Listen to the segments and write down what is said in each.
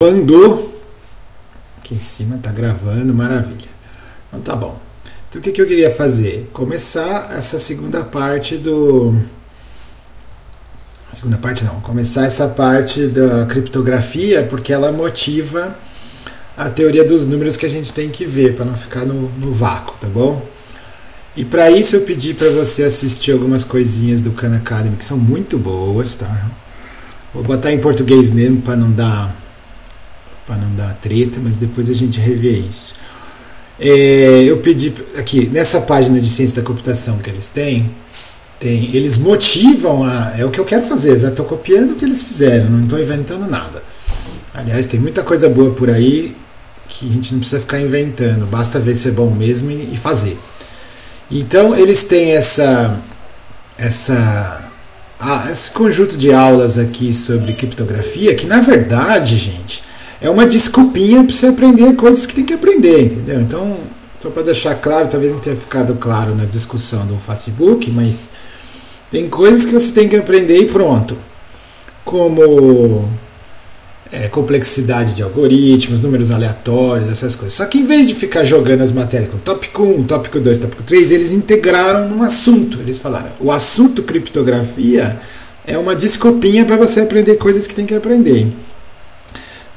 Gravando. Aqui em cima tá gravando, maravilha. Então tá bom. Então o que, que eu queria fazer? Começar essa segunda parte do. Segunda parte não, começar essa parte da criptografia, porque ela motiva a teoria dos números que a gente tem que ver, para não ficar no, no vácuo, tá bom? E para isso eu pedi para você assistir algumas coisinhas do Khan Academy que são muito boas, tá? Vou botar em português mesmo para não dar para não dar treta, mas depois a gente revê isso. É, eu pedi aqui nessa página de ciência da computação que eles têm, tem, eles motivam a, é o que eu quero fazer, estou copiando o que eles fizeram, não estou inventando nada. Aliás, tem muita coisa boa por aí que a gente não precisa ficar inventando, basta ver se é bom mesmo e, e fazer. Então eles têm essa essa ah, esse conjunto de aulas aqui sobre criptografia que na verdade, gente, é uma desculpinha para você aprender coisas que tem que aprender, entendeu? Então, só para deixar claro, talvez não tenha ficado claro na discussão do Facebook, mas tem coisas que você tem que aprender e pronto. Como é, complexidade de algoritmos, números aleatórios, essas coisas. Só que em vez de ficar jogando as matérias com tópico 1, tópico 2, tópico 3, eles integraram num assunto. Eles falaram: o assunto criptografia é uma desculpinha para você aprender coisas que tem que aprender.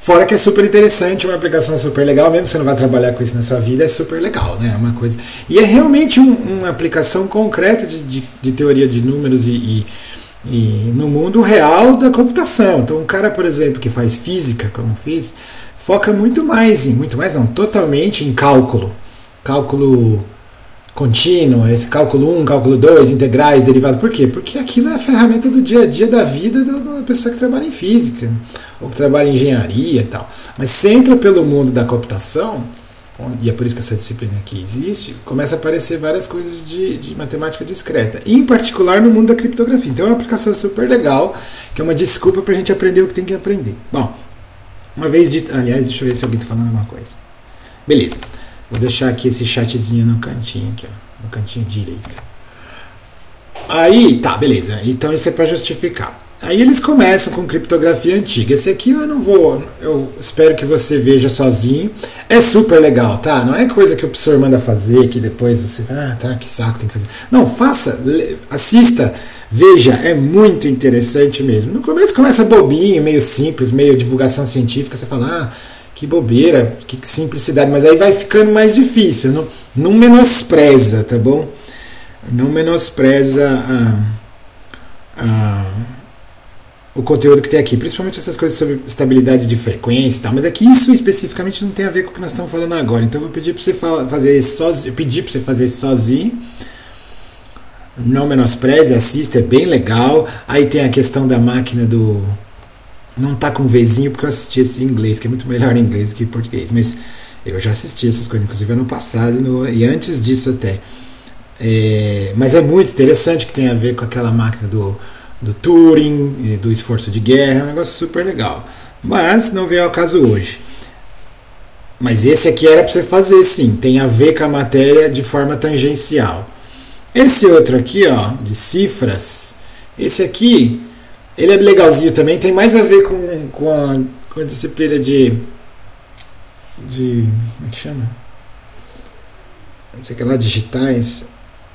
Fora que é super interessante, uma aplicação super legal, mesmo que você não vai trabalhar com isso na sua vida, é super legal, né? É uma coisa. E é realmente um, uma aplicação concreta de, de, de teoria de números e, e, e, no mundo real da computação. Então, um cara, por exemplo, que faz física, como eu fiz, foca muito mais em, muito mais não, totalmente em cálculo. Cálculo contínuo, esse cálculo 1, cálculo 2, integrais, derivados. Por quê? Porque aquilo é a ferramenta do dia a dia da vida da pessoa que trabalha em física, ou que trabalha em engenharia e tal. Mas se entra pelo mundo da computação, e é por isso que essa disciplina aqui existe, começa a aparecer várias coisas de, de matemática discreta, em particular no mundo da criptografia. Então é uma aplicação super legal, que é uma desculpa para a gente aprender o que tem que aprender. Bom, uma vez dito. Aliás, deixa eu ver se alguém está falando alguma coisa. Beleza. Vou deixar aqui esse chatzinho no cantinho, aqui, ó, no cantinho direito. Aí, tá, beleza. Então isso é para justificar. Aí eles começam com criptografia antiga. Esse aqui eu não vou, eu espero que você veja sozinho. É super legal, tá? Não é coisa que o professor manda fazer que depois você, ah, tá, que saco tem que fazer. Não, faça, assista, veja, é muito interessante mesmo. No começo começa bobinho, meio simples, meio divulgação científica, você fala, ah, que bobeira, que simplicidade, mas aí vai ficando mais difícil. Não, não menospreza, tá bom? Não menospreza a, a, o conteúdo que tem aqui, principalmente essas coisas sobre estabilidade de frequência e tal, mas aqui isso especificamente não tem a ver com o que nós estamos falando agora. Então eu vou pedir para você fazer isso sozinho, pedir para você fazer isso sozinho. Não menospreze, assista, é bem legal. Aí tem a questão da máquina do não tá com Vzinho porque eu assisti esse em inglês, que é muito melhor em inglês que em português. Mas eu já assisti essas coisas, inclusive ano passado no, e antes disso até. É, mas é muito interessante que tem a ver com aquela máquina do, do Turing, do esforço de guerra, é um negócio super legal. Mas não veio ao caso hoje. Mas esse aqui era para você fazer sim, tem a ver com a matéria de forma tangencial. Esse outro aqui, ó, de cifras, esse aqui ele é legalzinho também, tem mais a ver com, com, a, com a disciplina de. de. como é que chama? Não sei o que lá, digitais.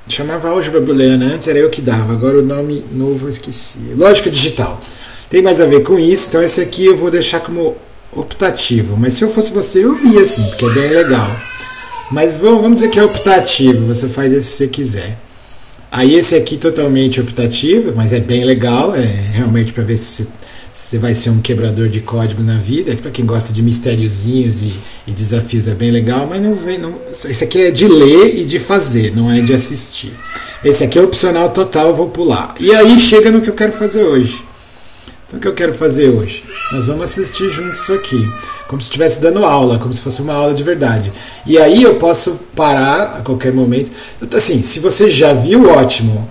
Chamava álgebra booleana, antes era eu que dava, agora o nome novo eu esqueci. Lógica digital. Tem mais a ver com isso, então esse aqui eu vou deixar como optativo. Mas se eu fosse você, eu via assim, porque é bem legal. Mas vamos dizer que é optativo, você faz esse se você quiser. Aí esse aqui totalmente optativo, mas é bem legal, é realmente para ver se você vai ser um quebrador de código na vida. Para quem gosta de mistériozinhos e, e, desafios é bem legal, mas não vem. Não, esse aqui é de ler e de fazer, não é de assistir. Esse aqui é opcional total, vou pular. E aí chega no que eu quero fazer hoje. Então o que eu quero fazer hoje? Nós vamos assistir juntos isso aqui, como se estivesse dando aula, como se fosse uma aula de verdade. E aí eu posso parar a qualquer momento. Assim, se você já viu, ótimo,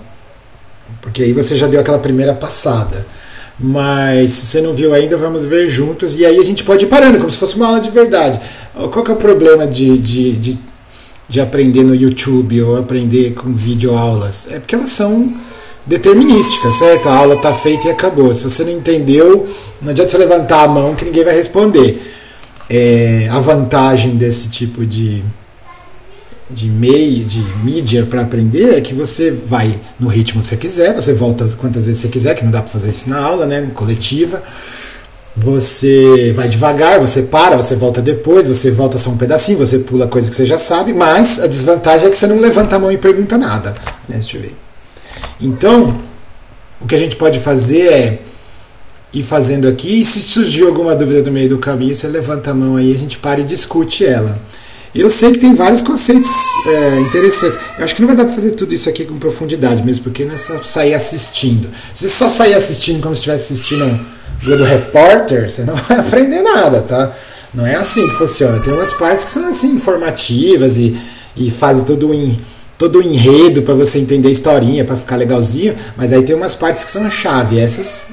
porque aí você já deu aquela primeira passada. Mas se você não viu ainda, vamos ver juntos. E aí a gente pode ir parando, como se fosse uma aula de verdade. Qual que é o problema de, de, de, de aprender no YouTube ou aprender com videoaulas? É porque elas são determinística, certo? A aula está feita e acabou. Se você não entendeu, não adianta você levantar a mão que ninguém vai responder. É, a vantagem desse tipo de, de meio, de mídia para aprender é que você vai no ritmo que você quiser, você volta quantas vezes você quiser, que não dá para fazer isso na aula, né, coletiva. Você vai devagar, você para, você volta depois, você volta só um pedacinho, você pula coisa que você já sabe, mas a desvantagem é que você não levanta a mão e pergunta nada. Né, deixa eu ver. Então, o que a gente pode fazer é ir fazendo aqui, e se surgir alguma dúvida no meio do caminho, você levanta a mão aí, a gente para e discute ela. Eu sei que tem vários conceitos é, interessantes. Eu acho que não vai dar para fazer tudo isso aqui com profundidade mesmo, porque não é só sair assistindo. Se só sair assistindo como se estivesse assistindo um jogo do repórter, você não vai aprender nada, tá? Não é assim que funciona. Tem umas partes que são assim informativas e, e fazem todo um, todo o enredo para você entender a historinha, para ficar legalzinho, mas aí tem umas partes que são a chave. Essas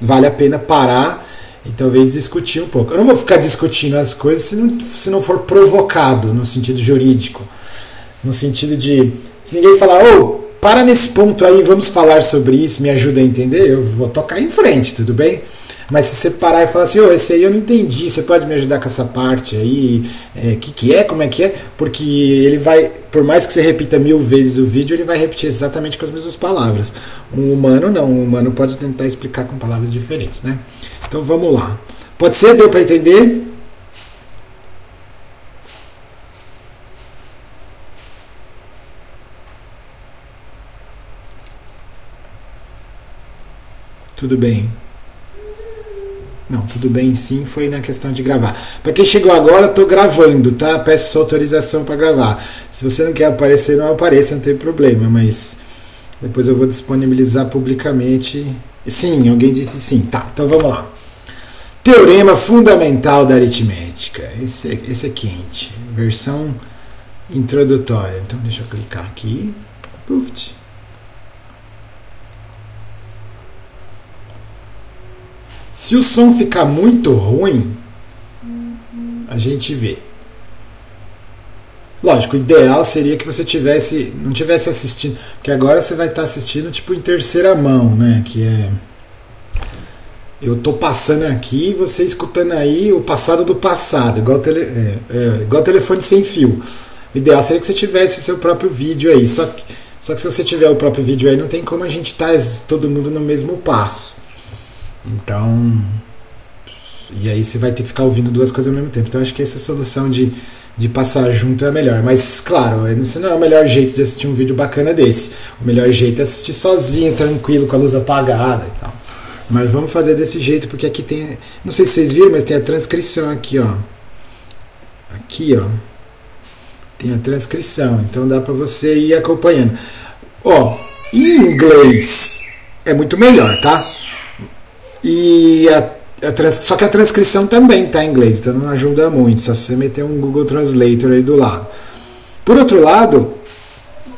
vale a pena parar e talvez discutir um pouco. Eu não vou ficar discutindo as coisas se não, se não for provocado no sentido jurídico. No sentido de, se ninguém falar, ô, oh, para nesse ponto aí, vamos falar sobre isso, me ajuda a entender, eu vou tocar em frente, tudo bem? Mas se você parar e falar assim, oh, esse aí eu não entendi, você pode me ajudar com essa parte aí, o é, que, que é, como é que é? Porque ele vai, por mais que você repita mil vezes o vídeo, ele vai repetir exatamente com as mesmas palavras. Um humano não, um humano pode tentar explicar com palavras diferentes, né? Então vamos lá. Pode ser? Deu para entender? Tudo bem. Não, tudo bem sim, foi na questão de gravar. Para quem chegou agora, estou gravando, tá? Peço sua autorização para gravar. Se você não quer aparecer, não apareça, não tem problema, mas depois eu vou disponibilizar publicamente. Sim, alguém disse sim. Tá, então vamos lá. Teorema fundamental da aritmética. Esse é, esse é quente. Versão introdutória. Então deixa eu clicar aqui. Puft. Se o som ficar muito ruim, a gente vê. Lógico, o ideal seria que você tivesse, não tivesse assistindo, porque agora você vai estar assistindo tipo em terceira mão, né? Que é eu tô passando aqui você escutando aí o passado do passado, igual, tele, é, é, igual telefone sem fio. O ideal seria que você tivesse seu próprio vídeo aí. Só que, só que se você tiver o próprio vídeo aí, não tem como a gente estar tá todo mundo no mesmo passo. Então. E aí você vai ter que ficar ouvindo duas coisas ao mesmo tempo. Então acho que essa solução de, de passar junto é a melhor. Mas claro, esse não é o melhor jeito de assistir um vídeo bacana desse. O melhor jeito é assistir sozinho, tranquilo, com a luz apagada e tal. Mas vamos fazer desse jeito porque aqui tem. Não sei se vocês viram, mas tem a transcrição aqui, ó. Aqui, ó. Tem a transcrição. Então dá para você ir acompanhando. Ó, em inglês é muito melhor, tá? E a, a trans, só que a transcrição também está em inglês, então não ajuda muito, só se você meter um Google Translator aí do lado. Por outro lado,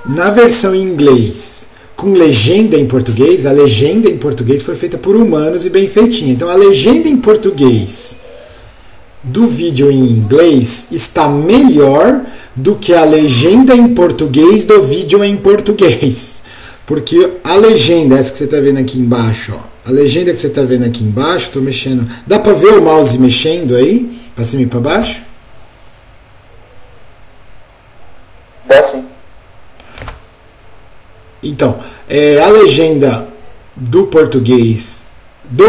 na versão em inglês com legenda em português, a legenda em português foi feita por humanos e bem feitinha. Então a legenda em português do vídeo em inglês está melhor do que a legenda em português do vídeo em português. Porque a legenda, essa que você está vendo aqui embaixo, ó, a legenda que você está vendo aqui embaixo, estou mexendo. Dá para ver o mouse mexendo aí? Para cima e para baixo? Dá sim. Então, é, a legenda do português, do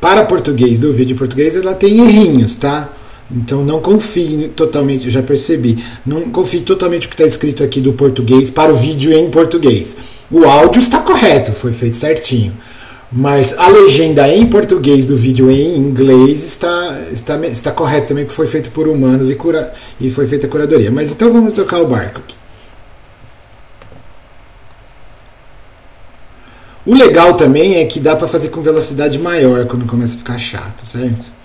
para português do vídeo em português, ela tem errinhos, tá? Então não confie totalmente, eu já percebi, não confie totalmente o que está escrito aqui do português para o vídeo em português. O áudio está correto, foi feito certinho. Mas a legenda em português do vídeo em inglês está, está, está correta também, porque foi feito por humanos e, cura, e foi feita a curadoria. Mas então vamos tocar o barco aqui. O legal também é que dá para fazer com velocidade maior quando começa a ficar chato, certo?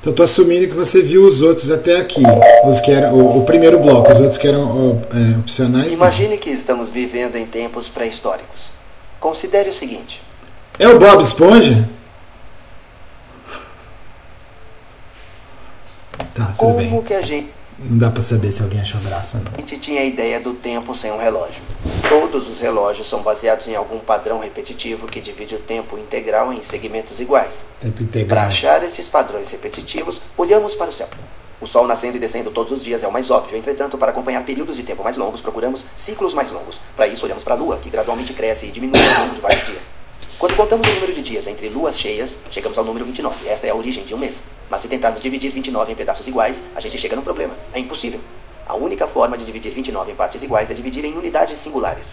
Então estou assumindo que você viu os outros até aqui, os que eram o, o primeiro bloco, os outros que eram é, opcionais. Imagine não. que estamos vivendo em tempos pré-históricos. Considere o seguinte: é o Bob Esponja? Tá, tudo Como bem. que a gente não dá para saber se alguém achou graça ou não. A gente tinha a ideia do tempo sem um relógio. Todos os relógios são baseados em algum padrão repetitivo que divide o tempo integral em segmentos iguais. Tempo Para integral. achar esses padrões repetitivos, olhamos para o céu. O Sol nascendo e descendo todos os dias é o mais óbvio. Entretanto, para acompanhar períodos de tempo mais longos, procuramos ciclos mais longos. Para isso, olhamos para a Lua, que gradualmente cresce e diminui ao longo de vários dias. Quando contamos o número de dias entre luas cheias, chegamos ao número 29. Esta é a origem de um mês. Mas se tentarmos dividir 29 em pedaços iguais, a gente chega num problema. É impossível. A única forma de dividir 29 em partes iguais é dividir em unidades singulares.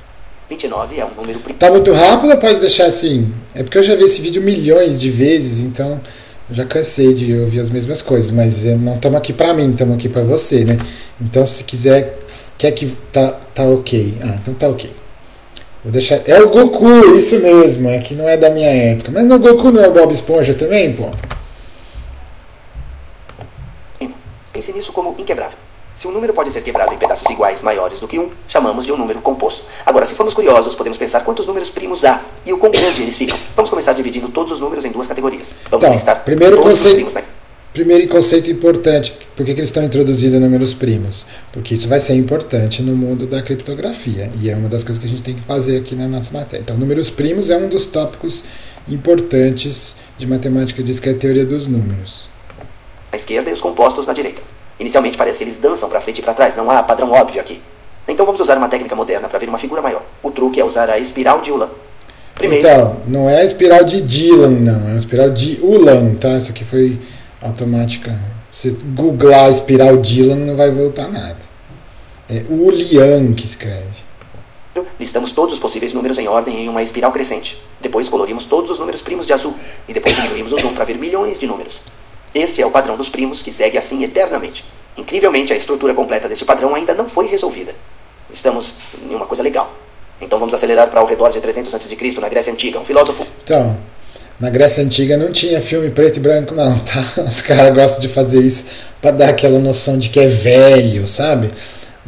29 é um número primo. Tá muito rápido ou pode deixar assim? É porque eu já vi esse vídeo milhões de vezes, então eu já cansei de ouvir as mesmas coisas, mas eh, não estamos aqui pra mim, estamos aqui pra você, né? Então se quiser, quer que tá, tá ok. Ah, então tá ok. Vou deixar. É o Goku, isso mesmo, é que não é da minha época. Mas no Goku não é o Bob Esponja também, pô? Pense nisso como inquebrável. Se um número pode ser quebrado em pedaços iguais maiores do que um, chamamos de um número composto. Agora, se formos curiosos, podemos pensar quantos números primos há e o quão grande eles ficam. Vamos começar dividindo todos os números em duas categorias. Vamos Então, listar primeiro todos os conceito- primos, né? Primeiro conceito importante, por que, que eles estão introduzindo números primos? Porque isso vai ser importante no mundo da criptografia e é uma das coisas que a gente tem que fazer aqui na nossa matéria. Então, números primos é um dos tópicos importantes de matemática, diz que é a teoria dos números. na esquerda e os compostos na direita. Inicialmente parece que eles dançam para frente e para trás, não há padrão óbvio aqui. Então vamos usar uma técnica moderna para ver uma figura maior. O truque é usar a espiral de Ulam. Primeiro, Então, não é a espiral de Dylan, não, é a espiral de Ulan, tá? Isso aqui foi automática. Se googlar a espiral Dylan, não vai voltar nada. É Ulian que escreve. listamos todos os possíveis números em ordem em uma espiral crescente. Depois colorimos todos os números primos de azul. E depois diminuímos o zoom para ver milhões de números. Esse é o padrão dos primos que segue assim eternamente. Incrivelmente, a estrutura completa deste padrão ainda não foi resolvida. Estamos em uma coisa legal. Então vamos acelerar para ao redor de 300 a.C., na Grécia Antiga. Um filósofo Então, na Grécia Antiga não tinha filme preto e branco, não, tá? Os caras gostam de fazer isso pra dar aquela noção de que é velho, sabe?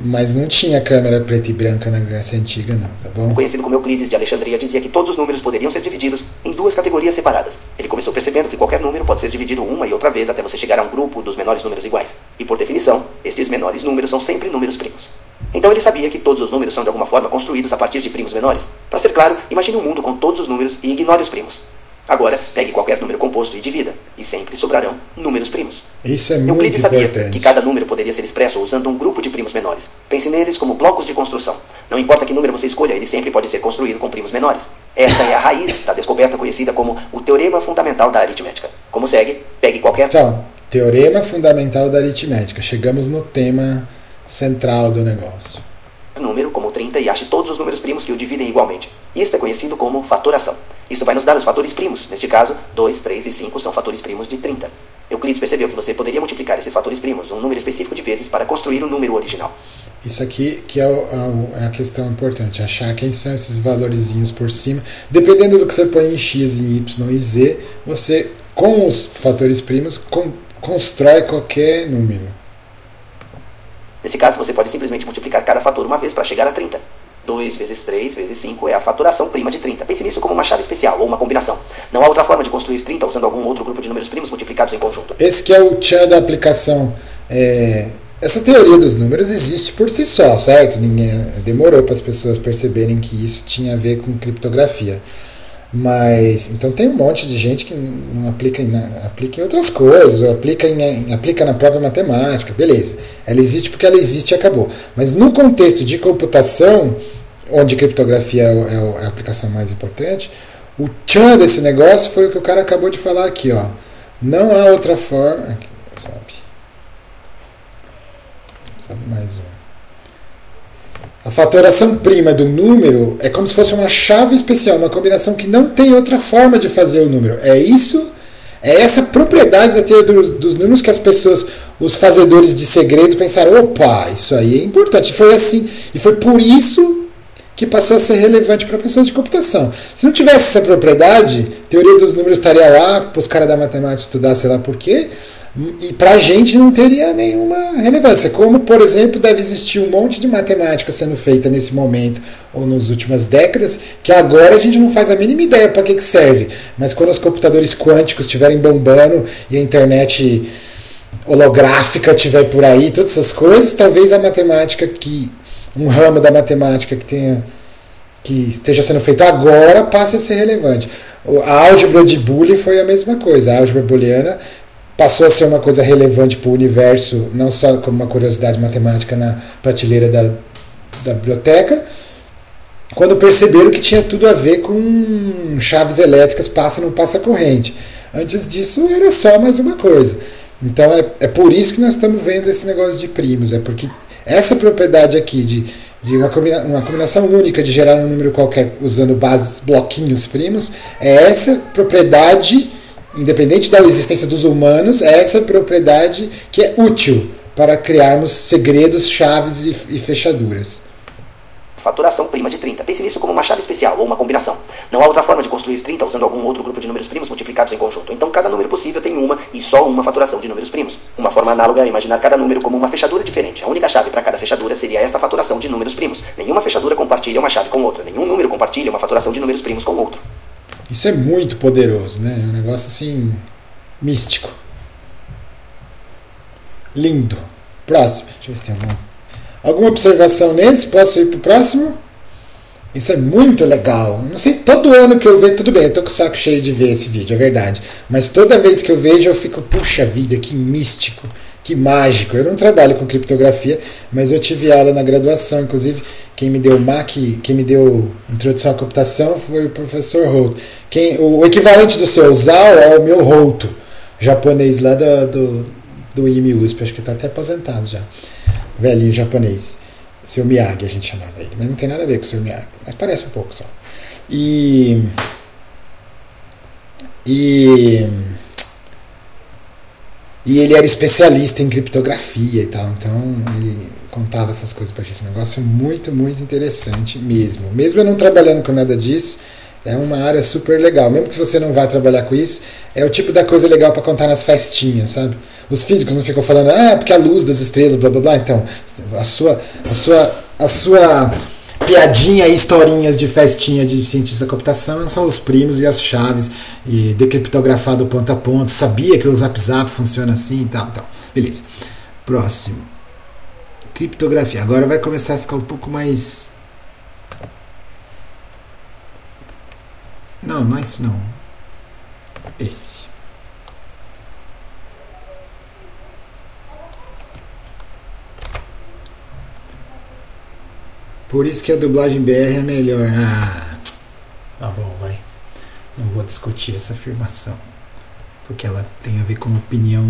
Mas não tinha câmera preta e branca na Grécia Antiga, não, tá bom? conhecido como Euclides de Alexandria, dizia que todos os números poderiam ser divididos em duas categorias separadas. Ele começou percebendo que qualquer número pode ser dividido uma e outra vez até você chegar a um grupo dos menores números iguais. E por definição, estes menores números são sempre números primos. Então ele sabia que todos os números são de alguma forma construídos a partir de primos menores. Para ser claro, imagine um mundo com todos os números e ignore os primos. Agora, pegue qualquer número composto e divida, e sempre sobrarão números primos. Isso é muito Euclides sabia importante. que cada número poderia ser expresso usando um grupo de primos menores. Pense neles como blocos de construção. Não importa que número você escolha, ele sempre pode ser construído com primos menores. Essa é a raiz da descoberta conhecida como o teorema fundamental da aritmética. Como segue, pegue qualquer Então, teorema fundamental da aritmética. Chegamos no tema central do negócio. número, como 30, e ache todos os números primos que o dividem igualmente. Isto é conhecido como fatoração. Isto vai nos dar os fatores primos. Neste caso, 2, 3 e 5 são fatores primos de 30. Euclides percebeu que você poderia multiplicar esses fatores primos um número específico de vezes para construir o número original. Isso aqui que é, a, o- é a questão importante, achar quem são esses valorzinhos por cima. Dependendo do que você põe em x, em y e z, você, com os fatores primos, con- constrói qualquer número. Nesse caso, você pode simplesmente multiplicar cada fator uma vez para chegar a 30. 2 vezes 3 vezes 5 é a fatoração prima de 30. Pense nisso como uma chave especial ou uma combinação. Não há outra forma de construir 30 usando algum outro grupo de números primos multiplicados em conjunto. Esse que é o tchan da aplicação. É, essa teoria dos números existe por si só, certo? Ninguém, demorou para as pessoas perceberem que isso tinha a ver com criptografia. Mas então tem um monte de gente que não aplica em, aplica em outras coisas, ou aplica, em- aplica na própria matemática, beleza. Ela existe porque ela existe e acabou. Mas no contexto de computação, onde criptografia é, é é a aplicação mais importante, o tchan desse negócio foi o que o cara acabou de falar aqui, ó. Não há outra forma. Aqui, sobe. Sobe mais um. A fatoração prima do número é como se fosse uma chave especial, uma combinação que não tem outra forma de fazer o número. É isso, é essa propriedade da teoria dos, dos números que as pessoas, os fazedores de segredo, pensaram: opa, isso aí é importante. E foi assim, e foi por isso que passou a ser relevante para pessoas de computação. Se não tivesse essa propriedade, teoria dos números estaria lá para os caras da matemática estudar, sei lá por quê, e para a gente não teria nenhuma relevância. Como, por exemplo, deve existir um monte de matemática sendo feita nesse momento ou nas últimas décadas, que agora a gente não faz a mínima ideia para que, que serve. Mas quando os computadores quânticos estiverem bombando e a internet holográfica tiver por aí, todas essas coisas, talvez a matemática que um ramo da matemática que tenha que esteja sendo feito agora passe a ser relevante. A álgebra de Boole foi a mesma coisa. A álgebra booleana passou a ser uma coisa relevante para o universo, não só como uma curiosidade matemática na prateleira da, da biblioteca, quando perceberam que tinha tudo a ver com chaves elétricas passa não passa corrente. Antes disso era só mais uma coisa. Então é, é por isso que nós estamos vendo esse negócio de primos, é porque essa propriedade aqui de, de uma, combina, uma combinação única de gerar um número qualquer usando bases, bloquinhos primos, é essa propriedade, independente da existência dos humanos, é essa propriedade que é útil para criarmos segredos, chaves e, e fechaduras. Faturação prima de 30. Pense nisso como uma chave especial ou uma combinação. Não há outra forma de construir 30 usando algum outro grupo de números primos multiplicados em conjunto. Então cada número possível tem uma e só uma faturação de números primos. Uma forma análoga é imaginar cada número como uma fechadura diferente. A única chave para cada fechadura seria esta faturação de números primos. Nenhuma fechadura compartilha uma chave com outra. Nenhum número compartilha uma faturação de números primos com outro. Isso é muito poderoso, né? É um negócio assim místico. Lindo. Próximo. Deixa eu ver se tem algum. Alguma observação nesse? Posso ir para o próximo? Isso é muito legal. Não sei, todo ano que eu vejo, tudo bem, eu tô com o saco cheio de ver esse vídeo, é verdade. Mas toda vez que eu vejo, eu fico, puxa vida, que místico, que mágico. Eu não trabalho com criptografia, mas eu tive aula na graduação, inclusive quem me deu MAC, quem me deu introdução à computação foi o professor Holt. Quem, o, equivalente do seu Zao é o meu Routo, japonês lá do, do, do IME USP, acho que está até aposentado já velhinho japonês. Seu Miyagi a gente chamava ele, mas não tem nada a ver com o seu Miyagi, mas parece um pouco só. E. E. E ele era especialista em criptografia e tal, então ele contava essas coisas pra gente. Um negócio muito, muito interessante mesmo. Mesmo eu não trabalhando com nada disso, é uma área super legal. Mesmo que você não vá trabalhar com isso, é o tipo da coisa legal para contar nas festinhas, sabe? Os físicos não ficam falando, ah, porque a luz das estrelas, blá blá blá. Então, a sua, a sua, a sua piadinha e historinhas de festinha de cientista da computação são os primos e as chaves e decriptografado ponto a ponto. Sabia que o Zap Zap funciona assim e tal, tal. Beleza. Próximo. Criptografia. Agora vai começar a ficar um pouco mais Não, não é isso não. Esse. Por isso que a dublagem BR é melhor. Ah, tá bom, vai. Não vou discutir essa afirmação. Porque ela tem a ver com opinião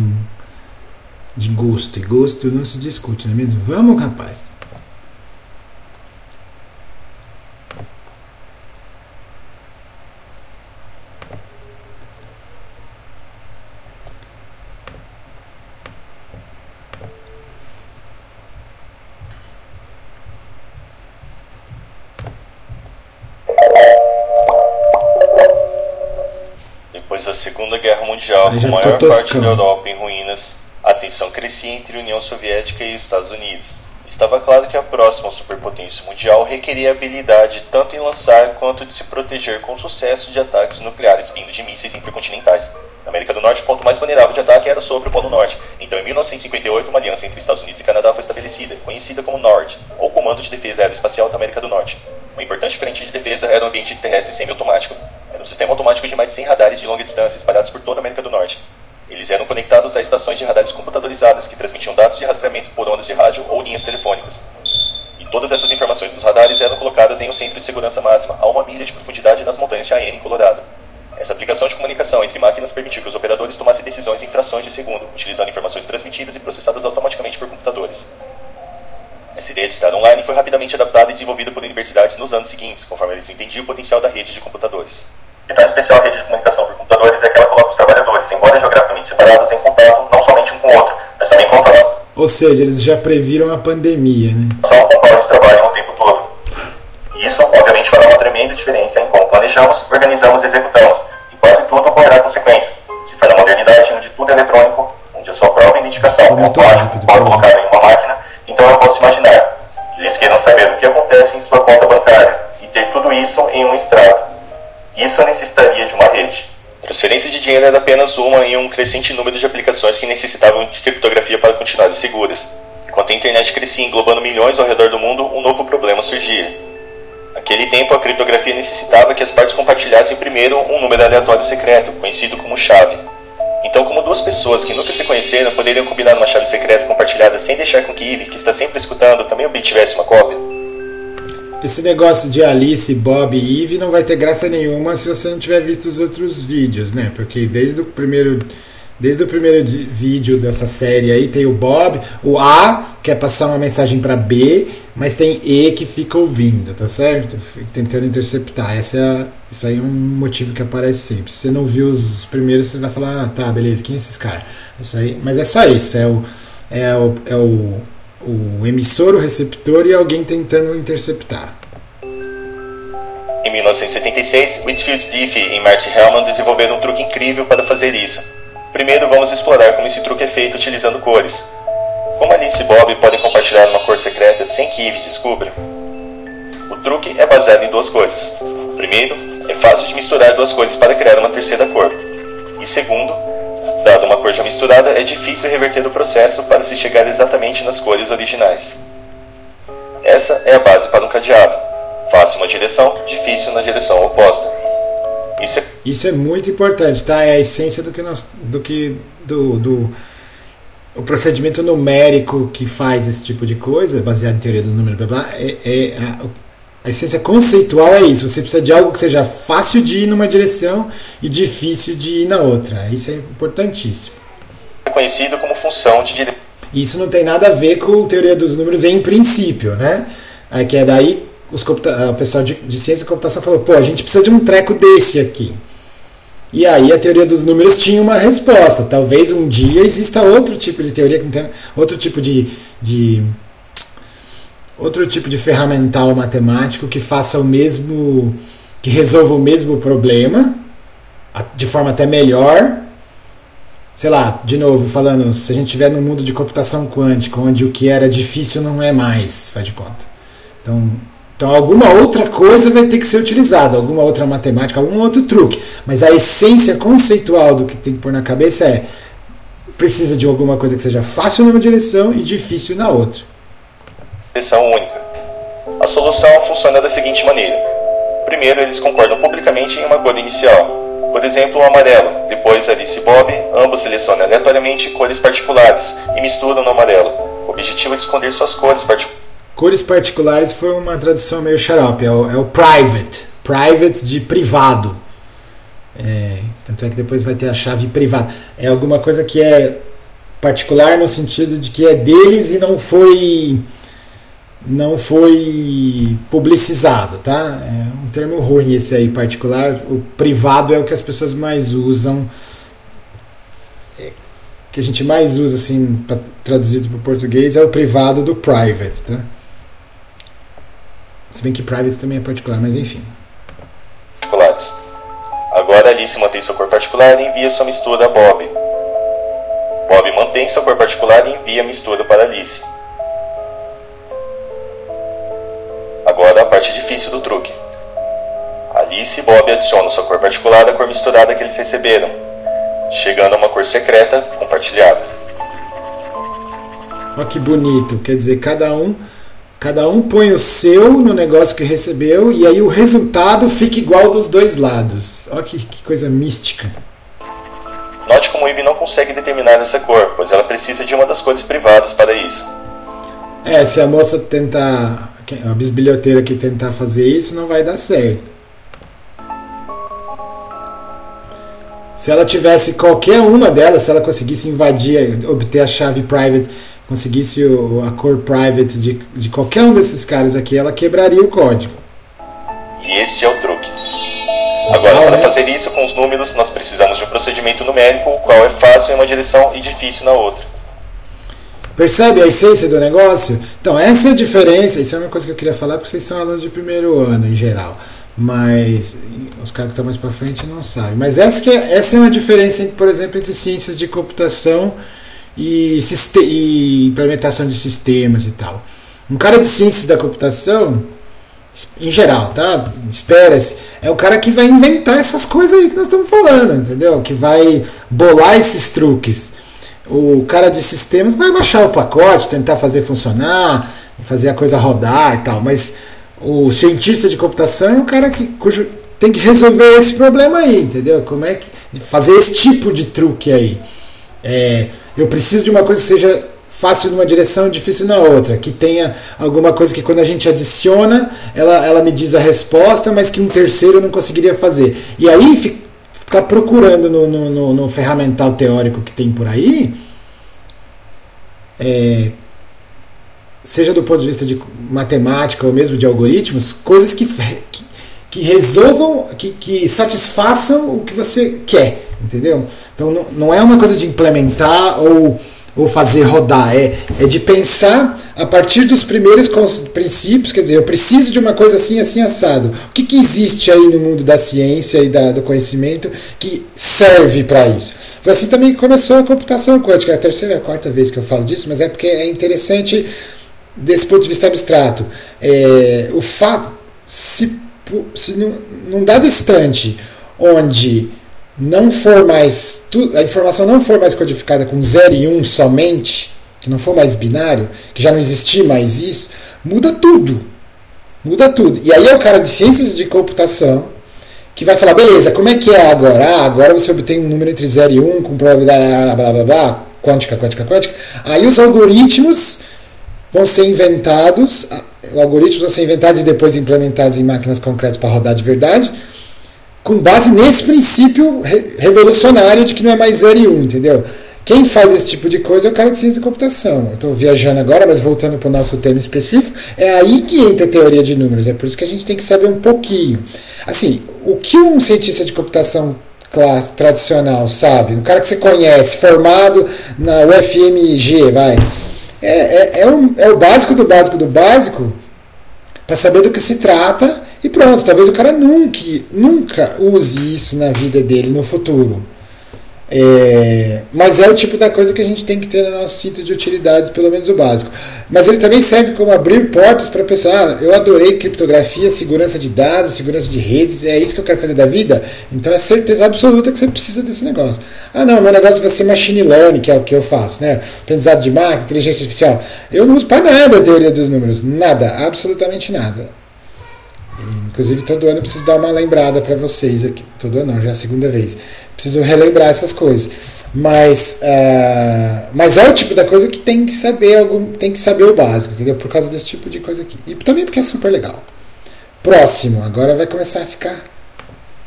de gosto. E gosto não se discute, não é mesmo? Vamos, rapaz. Mundial, com a maior parte da Europa em ruínas, a tensão crescia entre a União Soviética e os Estados Unidos. Estava claro que a próxima superpotência mundial requeria habilidade tanto em lançar quanto de se proteger com sucesso de ataques nucleares vindos de mísseis intercontinentais. Na América do Norte, o ponto mais vulnerável de ataque era sobre o Polo Norte. Então, em 1958, uma aliança entre Estados Unidos e Canadá foi estabelecida, conhecida como NORD, ou Comando de Defesa Aeroespacial da América do Norte. Uma importante frente de defesa era o ambiente terrestre semiautomático, era um sistema automático de mais de 100 radares de longa distância espalhados por toda a América do Norte. Eles eram conectados a estações de radares computadorizadas que transmitiam dados de rastreamento por ondas de rádio ou linhas telefônicas. E todas essas informações dos radares eram colocadas em um centro de segurança máxima a uma milha de profundidade nas montanhas Cheyenne, em Colorado. Essa aplicação de comunicação entre máquinas permitiu que os operadores tomassem decisões em frações de segundo, utilizando informações transmitidas e processadas automaticamente por computadores. Essa ideia de estar online foi rapidamente adaptada e desenvolvida por universidades nos anos seguintes, conforme eles entendiam o potencial da rede de computadores. Então, em especial, a rede de comunicação por computadores é que ela coloca os trabalhadores, embora geograficamente separados, em contato não somente um com o outro, mas também com o Ou seja, eles já previram a pandemia, né? São com qual eles trabalham o tempo todo. E isso, obviamente, fará uma tremenda diferença em como planejamos, organizamos e executamos. E quase tudo ocorrerá consequências. Se for na modernidade, onde tudo é eletrônico, onde a sua própria identificação é automática pode colocar em sua conta bancária e ter tudo isso em um extrato. Isso necessitaria de uma rede. Transferência de dinheiro era apenas uma em um crescente número de aplicações que necessitavam de criptografia para continuarem seguras. Enquanto a internet crescia englobando milhões ao redor do mundo, um novo problema surgia. Naquele tempo, a criptografia necessitava que as partes compartilhassem primeiro um número aleatório secreto, conhecido como chave. Então, como duas pessoas que nunca se conheceram poderiam combinar uma chave secreta compartilhada sem deixar com que Eve, que está sempre escutando, também obtivesse uma cópia? Esse negócio de Alice, Bob e Eve não vai ter graça nenhuma se você não tiver visto os outros vídeos, né? Porque desde o primeiro Desde o primeiro vídeo dessa série aí tem o Bob, o A quer passar uma mensagem para B, mas tem E que fica ouvindo, tá certo? Fica tentando interceptar. Essa é isso aí é um motivo que aparece sempre. Se você não viu os primeiros, você vai falar, ah, tá, beleza, quem é esses caras? Isso aí, mas é só isso, é o, é o, é o, o emissor, o receptor e alguém tentando interceptar. Em 1976, Whitfield Diffie e Marty Hellman desenvolveram um truque incrível para fazer isso. Primeiro vamos explorar como esse truque é feito utilizando cores. Como Alice e Bob podem compartilhar uma cor secreta sem que Eve descubra? O truque é baseado em duas coisas. Primeiro, é fácil de misturar duas cores para criar uma terceira cor. E segundo, dado uma cor já misturada, é difícil reverter o processo para se chegar exatamente nas cores originais. Essa é a base para um cadeado. Fácil uma direção, difícil na direção oposta. Isso é... Isso é muito importante, tá? É a essência do que nós, do que do, do o procedimento numérico que faz esse tipo de coisa, baseado em teoria do número, blá, blá é, é a, a, essência conceitual é isso. Você precisa de algo que seja fácil de ir numa direção e difícil de ir na outra. Isso é importantíssimo. É conhecido como função de direção. Isso não tem nada a ver com teoria dos números em princípio, né? É que é daí os o pessoal de, de ciência e computação falou, pô, a gente precisa de um treco desse aqui. E aí a teoria dos números tinha uma resposta. Talvez um dia exista outro tipo de teoria, outro tipo de, de outro tipo de ferramental matemático que faça o mesmo, que resolva o mesmo problema de forma até melhor. Sei lá, de novo falando, se a gente estiver no mundo de computação quântica, onde o que era difícil não é mais, faz de conta. Então, então, alguma outra coisa vai ter que ser utilizada, alguma outra matemática, algum outro truque. Mas a essência conceitual do que tem que pôr na cabeça é: precisa de alguma coisa que seja fácil numa direção e difícil na outra. Direção única. A solução funciona da seguinte maneira: primeiro, eles concordam publicamente em uma cor inicial. Por exemplo, o amarelo. Depois, Alice e Bob, ambos selecionam aleatoriamente cores particulares e misturam no amarelo. O objetivo é esconder suas cores particulares Cores particulares foi uma tradução meio xarope, é o, é o private, private de privado. É, tanto é que depois vai ter a chave privada. É alguma coisa que é particular no sentido de que é deles e não foi não foi publicizado, tá? É um termo ruim esse aí, particular. O privado é o que as pessoas mais usam, é, que a gente mais usa assim, para traduzido para o português, é o privado do private, tá? Se bem que private também é particular, mas enfim. Particulares. Agora Alice mantém sua cor particular e envia sua mistura a Bob. Bob mantém sua cor particular e envia a mistura para Alice. Agora a parte difícil do truque. Alice e Bob adicionam sua cor particular à cor misturada que eles receberam, chegando a uma cor secreta compartilhada. Olha que bonito, quer dizer, cada um Cada um põe o seu no negócio que recebeu e aí o resultado fica igual dos dois lados. Olha que, que coisa mística. Note como Eve não consegue determinar essa cor, pois ela precisa de uma das cores privadas para isso. É, se a moça tentar, a bisbilhoteira que tentar fazer isso, não vai dar certo. Se ela tivesse qualquer uma delas, se ela conseguisse invadir, obter a chave private conseguisse o, a cor private de, de qualquer um desses caras aqui, ela quebraria o código. E esse é o truque. Agora, para né? fazer isso com os números, nós precisamos de um procedimento numérico, o qual é fácil em uma direção e difícil na outra. Percebe a essência do negócio? Então, essa é a diferença. Isso é uma coisa que eu queria falar porque vocês são alunos de primeiro ano em geral. Mas os caras que estão mais para frente não sabem. Mas essa, que é, essa é uma diferença, por exemplo, entre ciências de computação e, e implementação de sistemas e tal. Um cara de ciências da computação, em geral, tá? Espera-se. é o cara que vai inventar essas coisas aí que nós estamos falando, entendeu? Que vai bolar esses truques. O cara de sistemas vai baixar o pacote, tentar fazer funcionar, fazer a coisa rodar e tal, mas o cientista de computação é um cara que cujo tem que resolver esse problema aí, entendeu? Como é que fazer esse tipo de truque aí? É, eu preciso de uma coisa que seja fácil numa direção e difícil na outra, que tenha alguma coisa que quando a gente adiciona, ela, ela me diz a resposta, mas que um terceiro não conseguiria fazer. E aí ficar procurando no, no, no, no ferramental teórico que tem por aí, é, seja do ponto de vista de matemática ou mesmo de algoritmos, coisas que, que, que resolvam, que, que satisfaçam o que você quer, entendeu? Então não, não é uma coisa de implementar ou, ou fazer rodar, é, é de pensar a partir dos primeiros princípios, quer dizer, eu preciso de uma coisa assim, assim, assado. O que, que existe aí no mundo da ciência e da, do conhecimento que serve para isso? Foi assim também que começou a computação quântica. É a terceira, a quarta vez que eu falo disso, mas é porque é interessante desse ponto de vista abstrato. É, o fato, se, se num, num dado instante onde não for mais a informação não for mais codificada com 0 e 1 um somente, que não for mais binário, que já não existir mais isso, muda tudo. Muda tudo. E aí é o cara de ciências de computação que vai falar, beleza, como é que é agora? Ah, agora você obtém um número entre 0 e 1 um, com probabilidade blá blá blá, quântica, quântica, quântica. Aí os algoritmos vão ser inventados, algoritmos vão ser inventados e depois implementados em máquinas concretas para rodar de verdade, com base nesse princípio revolucionário de que não é mais 0 e 1, um, entendeu? Quem faz esse tipo de coisa é o cara de ciência e computação. Eu estou viajando agora, mas voltando para o nosso tema específico, é aí que entra a teoria de números. É por isso que a gente tem que saber um pouquinho. Assim, o que um cientista de computação classe, tradicional sabe, um cara que você conhece, formado na UFMG, vai, é, é, é, um, é o básico do básico do básico para saber do que se trata e pronto. Talvez o cara nunca, nunca use isso na vida dele no futuro. É, mas é o tipo da coisa que a gente tem que ter no nosso sítio de utilidades, pelo menos o básico. Mas ele também serve como abrir portas para a pessoa. Ah, eu adorei criptografia, segurança de dados, segurança de redes, é isso que eu quero fazer da vida. Então é certeza absoluta que você precisa desse negócio. Ah, não, meu negócio vai ser machine learning, que é o que eu faço, né? Aprendizado de máquina, inteligência artificial. Eu não uso para nada a teoria dos números, nada, absolutamente nada. Inclusive, todo ano eu preciso dar uma lembrada para vocês aqui. Todo ano não, já é a segunda vez. Preciso relembrar essas coisas. Mas, uh, mas é o tipo da coisa que tem que saber algum, tem que saber o básico, entendeu? Por causa desse tipo de coisa aqui. E também porque é super legal. Próximo, agora vai começar a ficar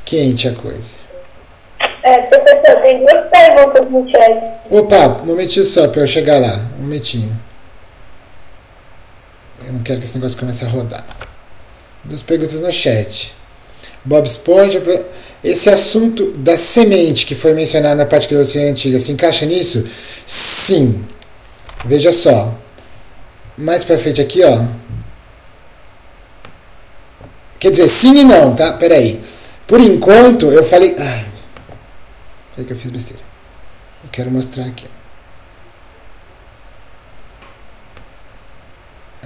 quente a coisa. É, professor, tem duas perguntas no chat. Opa, um momentinho só para eu chegar lá. Um momentinho. Eu não quero que esse negócio comece a rodar duas perguntas no chat. Bob Esponja, esse assunto da semente que foi mencionado na parte que você antiga, se encaixa nisso? Sim. Veja só. Mais pra frente aqui, ó. Quer dizer, sim e não, tá? Peraí. Por enquanto, eu falei. Ai. Peraí que eu fiz besteira. Eu quero mostrar aqui.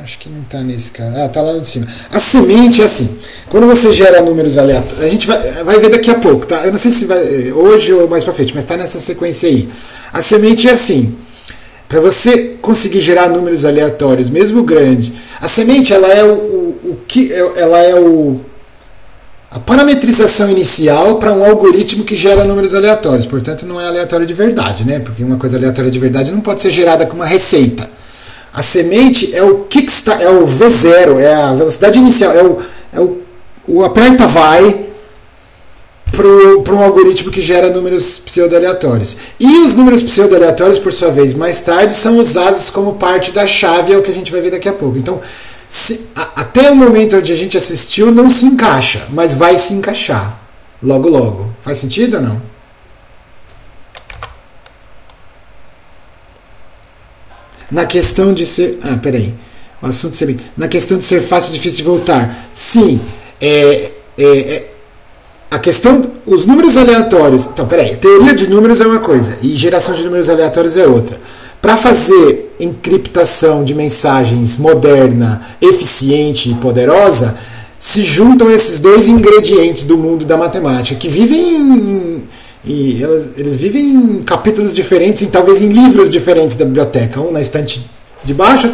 Acho que não está nesse caso. Ah, está lá no de cima. A semente é assim. Quando você gera números aleatórios, a gente vai, vai ver daqui a pouco, tá? Eu não sei se vai eh, hoje ou mais para frente, mas está nessa sequência aí. A semente é assim. Para você conseguir gerar números aleatórios, mesmo grande, a semente ela é o, o, o que é, ela é o a parametrização inicial para um algoritmo que gera números aleatórios. Portanto, não é aleatório de verdade, né? Porque uma coisa aleatória de verdade não pode ser gerada com uma receita. A semente é o kickstart, é o V0, é a velocidade inicial, é o, é o, o aperta vai para um algoritmo que gera números pseudo-aleatórios. E os números pseudo-aleatórios, por sua vez, mais tarde, são usados como parte da chave, é o que a gente vai ver daqui a pouco. Então, se, a, até o momento onde a gente assistiu, não se encaixa, mas vai se encaixar logo logo. Faz sentido ou não? Na questão de ser. Ah, peraí. O assunto ser. Na questão de ser fácil e difícil de voltar. Sim. É, é, é, a questão. Os números aleatórios. Então, peraí. Teoria de números é uma coisa. E geração de números aleatórios é outra. Para fazer encriptação de mensagens moderna, eficiente e poderosa, se juntam esses dois ingredientes do mundo da matemática, que vivem em, e elas, eles vivem em capítulos diferentes, e talvez em livros diferentes da biblioteca, um na estante de baixo,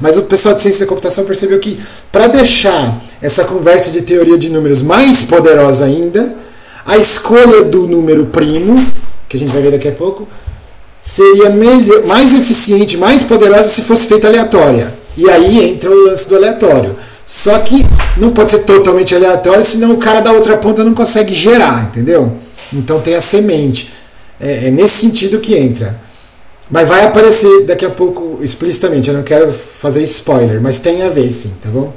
mas o pessoal de ciência da computação percebeu que para deixar essa conversa de teoria de números mais poderosa ainda, a escolha do número primo, que a gente vai ver daqui a pouco, seria melhor, mais eficiente, mais poderosa se fosse feita aleatória. E aí entra o lance do aleatório. Só que não pode ser totalmente aleatório, senão o cara da outra ponta não consegue gerar, entendeu? Então tem a semente. É, é nesse sentido que entra. Mas vai aparecer daqui a pouco explicitamente. Eu não quero fazer spoiler, mas tem a ver sim, tá bom?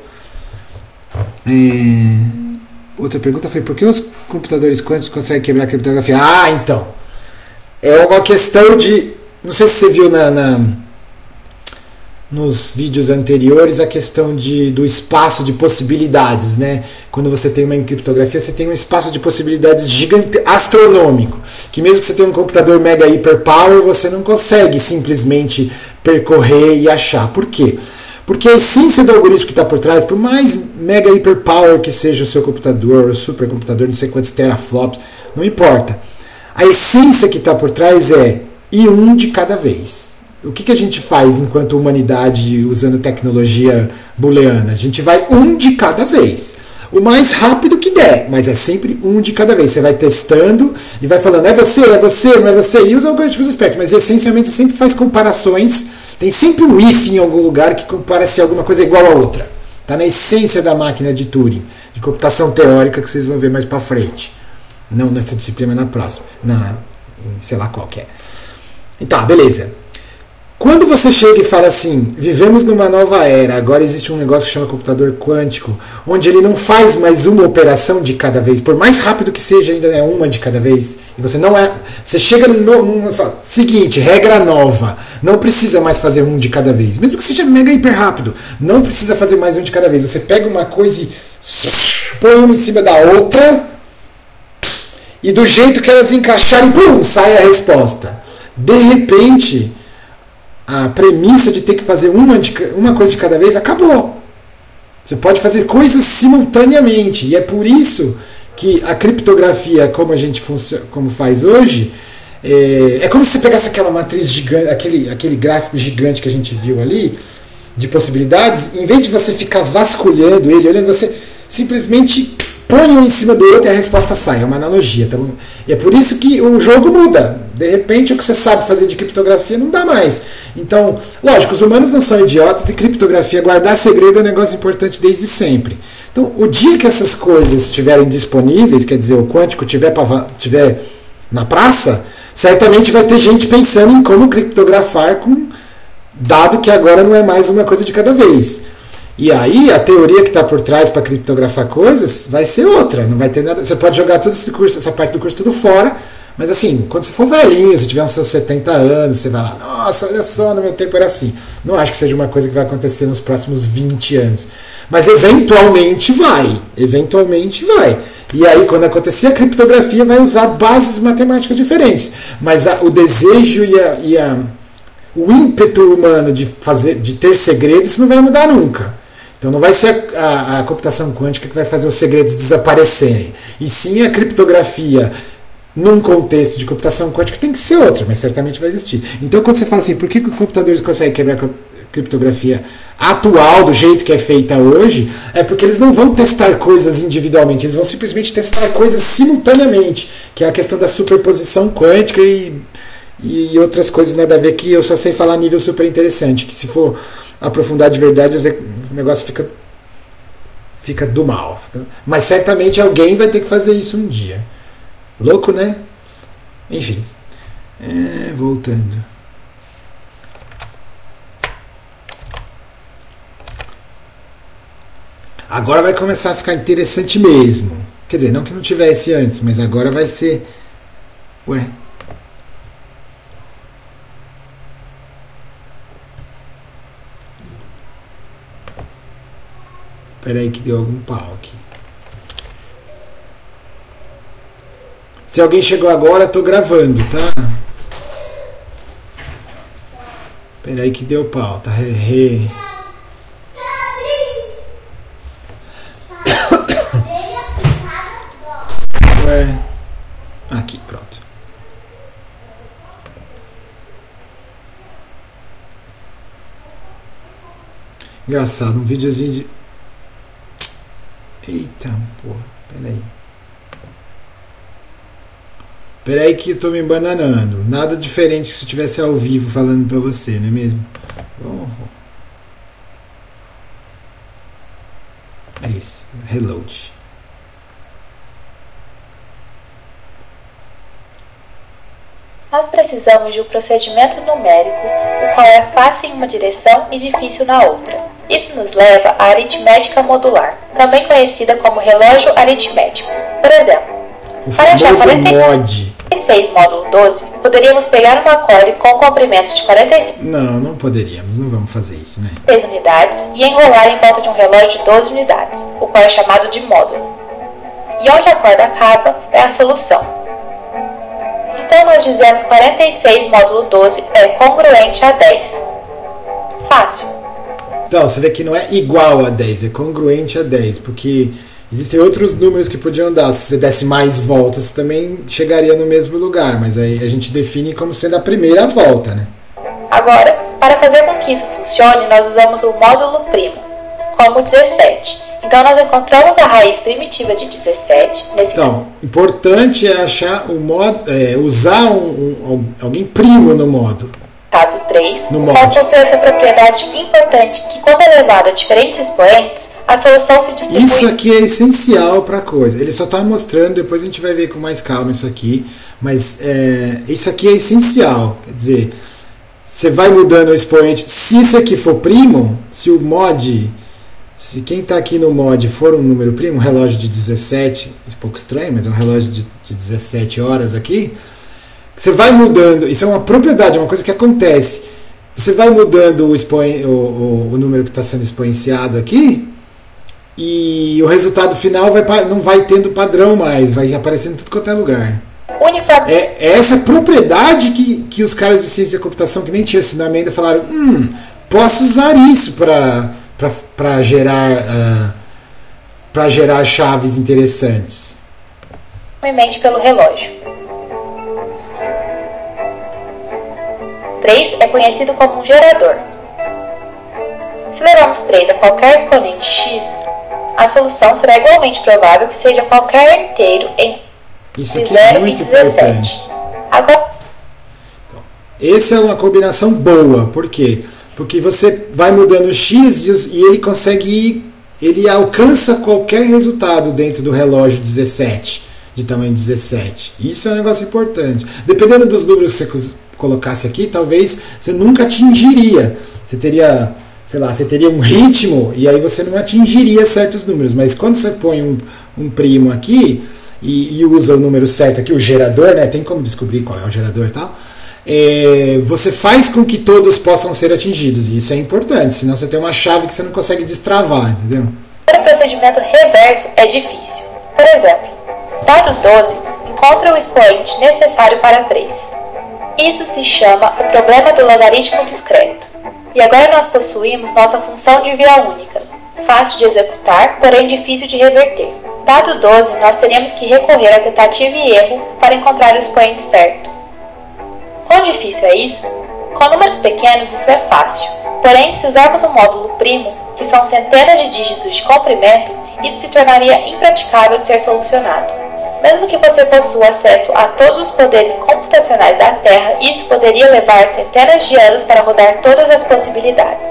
É... Outra pergunta foi por que os computadores quânticos conseguem quebrar a criptografia? Ah, então. É uma questão de. Não sei se você viu na, na nos vídeos anteriores a questão de, do espaço de possibilidades, né? Quando você tem uma criptografia, você tem um espaço de possibilidades gigante, astronômico, que mesmo que você tenha um computador mega hiper power, você não consegue simplesmente percorrer e achar. Por quê? Porque a essência do algoritmo que está por trás, por mais mega hiper power que seja o seu computador, o supercomputador, não sei quantos teraflops, não importa. A essência que está por trás é e um de cada vez o que, que a gente faz enquanto humanidade usando tecnologia booleana? A gente vai um de cada vez. O mais rápido que der, mas é sempre um de cada vez. Você vai testando e vai falando, é você, é você, não é você, e os algoritmos espertos. Mas essencialmente você sempre faz comparações. Tem sempre um if em algum lugar que compara se alguma coisa é igual a outra. Está na essência da máquina de Turing, de computação teórica, que vocês vão ver mais para frente. Não nessa disciplina, na próxima. Na, sei lá qual que é. E tá, beleza. Quando você chega e fala assim, vivemos numa nova era, agora existe um negócio que chama computador quântico, onde ele não faz mais uma operação de cada vez, por mais rápido que seja, ainda é uma de cada vez. E você não é. Você chega no. no fala, seguinte, regra nova. Não precisa mais fazer um de cada vez. Mesmo que seja mega hiper rápido. Não precisa fazer mais um de cada vez. Você pega uma coisa e põe uma em cima da outra. E do jeito que elas encaixarem, pum, sai a resposta. De repente a premissa de ter que fazer uma, de, uma coisa de cada vez acabou. Você pode fazer coisas simultaneamente. E é por isso que a criptografia, como a gente como faz hoje, é, é como se pegasse aquela matriz gigante, aquele, aquele gráfico gigante que a gente viu ali, de possibilidades, em vez de você ficar vasculhando ele, olhando, você simplesmente põe um em cima do outro e a resposta sai. É uma analogia. Tá bom? E é por isso que o jogo muda. De repente, o que você sabe fazer de criptografia não dá mais. Então, lógico, os humanos não são idiotas e criptografia, guardar segredo é um negócio importante desde sempre. Então, o dia que essas coisas estiverem disponíveis, quer dizer, o quântico tiver, tiver na praça, certamente vai ter gente pensando em como criptografar com dado que agora não é mais uma coisa de cada vez. E aí a teoria que está por trás para criptografar coisas vai ser outra. Não vai ter nada. Você pode jogar todo esse curso, essa parte do curso tudo fora. Mas assim, quando você for velhinho, se tiver uns seus 70 anos, você vai lá, nossa, olha só, no meu tempo era assim. Não acho que seja uma coisa que vai acontecer nos próximos 20 anos. Mas eventualmente vai. Eventualmente vai. E aí, quando acontecer a criptografia, vai usar bases matemáticas diferentes. Mas a, o desejo e, a, e a, o ímpeto humano de, fazer, de ter segredos, não vai mudar nunca. Então não vai ser a, a, computação quântica que vai fazer os segredos desaparecerem. E sim a criptografia num contexto de computação quântica tem que ser outra, mas certamente vai existir. Então quando você fala assim, por que, que o computador consegue quebrar a criptografia atual, do jeito que é feita hoje, é porque eles não vão testar coisas individualmente, eles vão simplesmente testar coisas simultaneamente, que é a questão da superposição quântica e, e outras coisas nada a ver que eu só sei falar a nível super interessante, que se for aprofundar de verdade, o negócio fica fica do mal. Mas certamente alguém vai ter que fazer isso um dia. Louco, né? Enfim. É, voltando. Agora vai começar a ficar interessante mesmo. Quer dizer, não que não tivesse antes, mas agora vai ser. Ué. Peraí que deu algum pau aqui. Se alguém chegou agora, tô gravando, tá? Peraí que deu pau, tá? Re, re. Ué. Aqui, pronto. Engraçado, um videozinho de Peraí que eu tô me embananando. Nada diferente que se eu estivesse ao vivo falando pra você, não é mesmo? Oh. É isso. Reload. Nós precisamos de um procedimento numérico, o qual é fácil em uma direção e difícil na outra. Isso nos leva à aritmética modular, também conhecida como relógio aritmético. Por exemplo, o para achar 46 módulo 12, poderíamos pegar uma core com comprimento de 46 Não, não poderíamos, não vamos fazer isso, né? unidades e enrolar em volta de um relógio de 12 unidades, o qual é chamado de módulo. E onde a corda acaba é a solução. Então nós dizemos 46 módulo 12 é congruente a 10. Fácil. Então, você vê que não é igual a 10, é congruente a 10, porque existem outros números que podiam dar. Se você desse mais voltas, também chegaria no mesmo lugar, mas aí a gente define como sendo a primeira volta, né? Agora, para fazer com que isso funcione, nós usamos o módulo primo, como 17. Então nós encontramos a raiz primitiva de 17 nesse Então, importante é achar o modo, é, usar um, um, alguém primo no módulo. Caso 3, no qual possui essa propriedade importante que quando é levado a diferentes expoentes, a solução se distribui. Isso aqui é essencial para a coisa. Ele só está mostrando, depois a gente vai ver com mais calma isso aqui, mas é, isso aqui é essencial. Quer dizer, você vai mudando o expoente. Se isso aqui for primo, se o mod se quem está aqui no mod for um número primo, um relógio de 17, é um pouco estranho, mas é um relógio de, de 17 horas aqui, você vai mudando, isso é uma propriedade, uma coisa que acontece. Você vai mudando o, expoen, o, o, o número que está sendo exponenciado aqui, e o resultado final vai, não vai tendo padrão mais, vai aparecendo em tudo quanto é lugar. É, é, essa propriedade que, que os caras de ciência da computação, que nem tinham ensinado ainda, falaram: hum, posso usar isso para gerar uh, ah, para gerar chaves interessantes? Movimento pelo relógio. 3 é conhecido como um gerador. Se levarmos 3 a qualquer exponente x, a solução será igualmente provável que seja qualquer inteiro em Isso aqui é muito importante. Agora, então, essa é uma combinação boa, por quê? Porque você vai mudando o X e ele consegue ele alcança qualquer resultado dentro do relógio 17, de tamanho 17. Isso é um negócio importante. Dependendo dos números que você colocasse aqui, talvez você nunca atingiria. Você teria, sei lá, você teria um ritmo e aí você não atingiria certos números. Mas quando você põe um, um primo aqui e, e, usa o número certo aqui, o gerador, né? Tem como descobrir qual é o gerador e tal é, você faz com que todos possam ser atingidos. E isso é importante, senão você tem uma chave que você não consegue destravar, entendeu? O procedimento reverso é difícil. Por exemplo, dado 12, encontra o expoente necessário para 3. Isso se chama o problema do logaritmo discreto. E agora nós possuímos nossa função de via única, fácil de executar, porém difícil de reverter. Dado 12, nós teríamos que recorrer à tentativa e erro para encontrar o expoente certo. Quão difícil é isso? Com números pequenos isso é fácil, porém se usarmos o módulo primo, que são centenas de dígitos de comprimento, isso se tornaria impraticável de ser solucionado. Mesmo que você possua acesso a todos os poderes computacionais da Terra, isso poderia levar centenas de anos para rodar todas as possibilidades.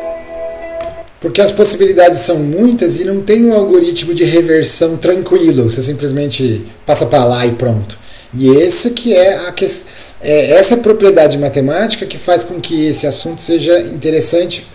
Porque as possibilidades são muitas e não tem um algoritmo de reversão tranquilo, você simplesmente passa para lá e pronto. E esse que é a questão é essa propriedade matemática que faz com que esse assunto seja interessante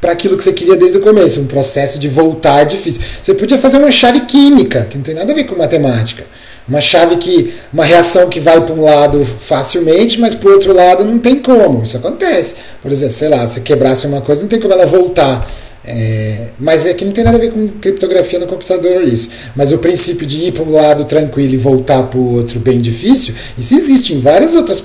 para aquilo que você queria desde o começo, um processo de voltar difícil. Você podia fazer uma chave química, que não tem nada a ver com matemática. Uma chave que. uma reação que vai para um lado facilmente, mas para o outro lado não tem como. Isso acontece. Por exemplo, sei lá, se quebrasse uma coisa, não tem como ela voltar. É, mas é que não tem nada a ver com criptografia no computador isso. Mas o princípio de ir para um lado tranquilo e voltar para o outro bem difícil, isso existe em várias outras.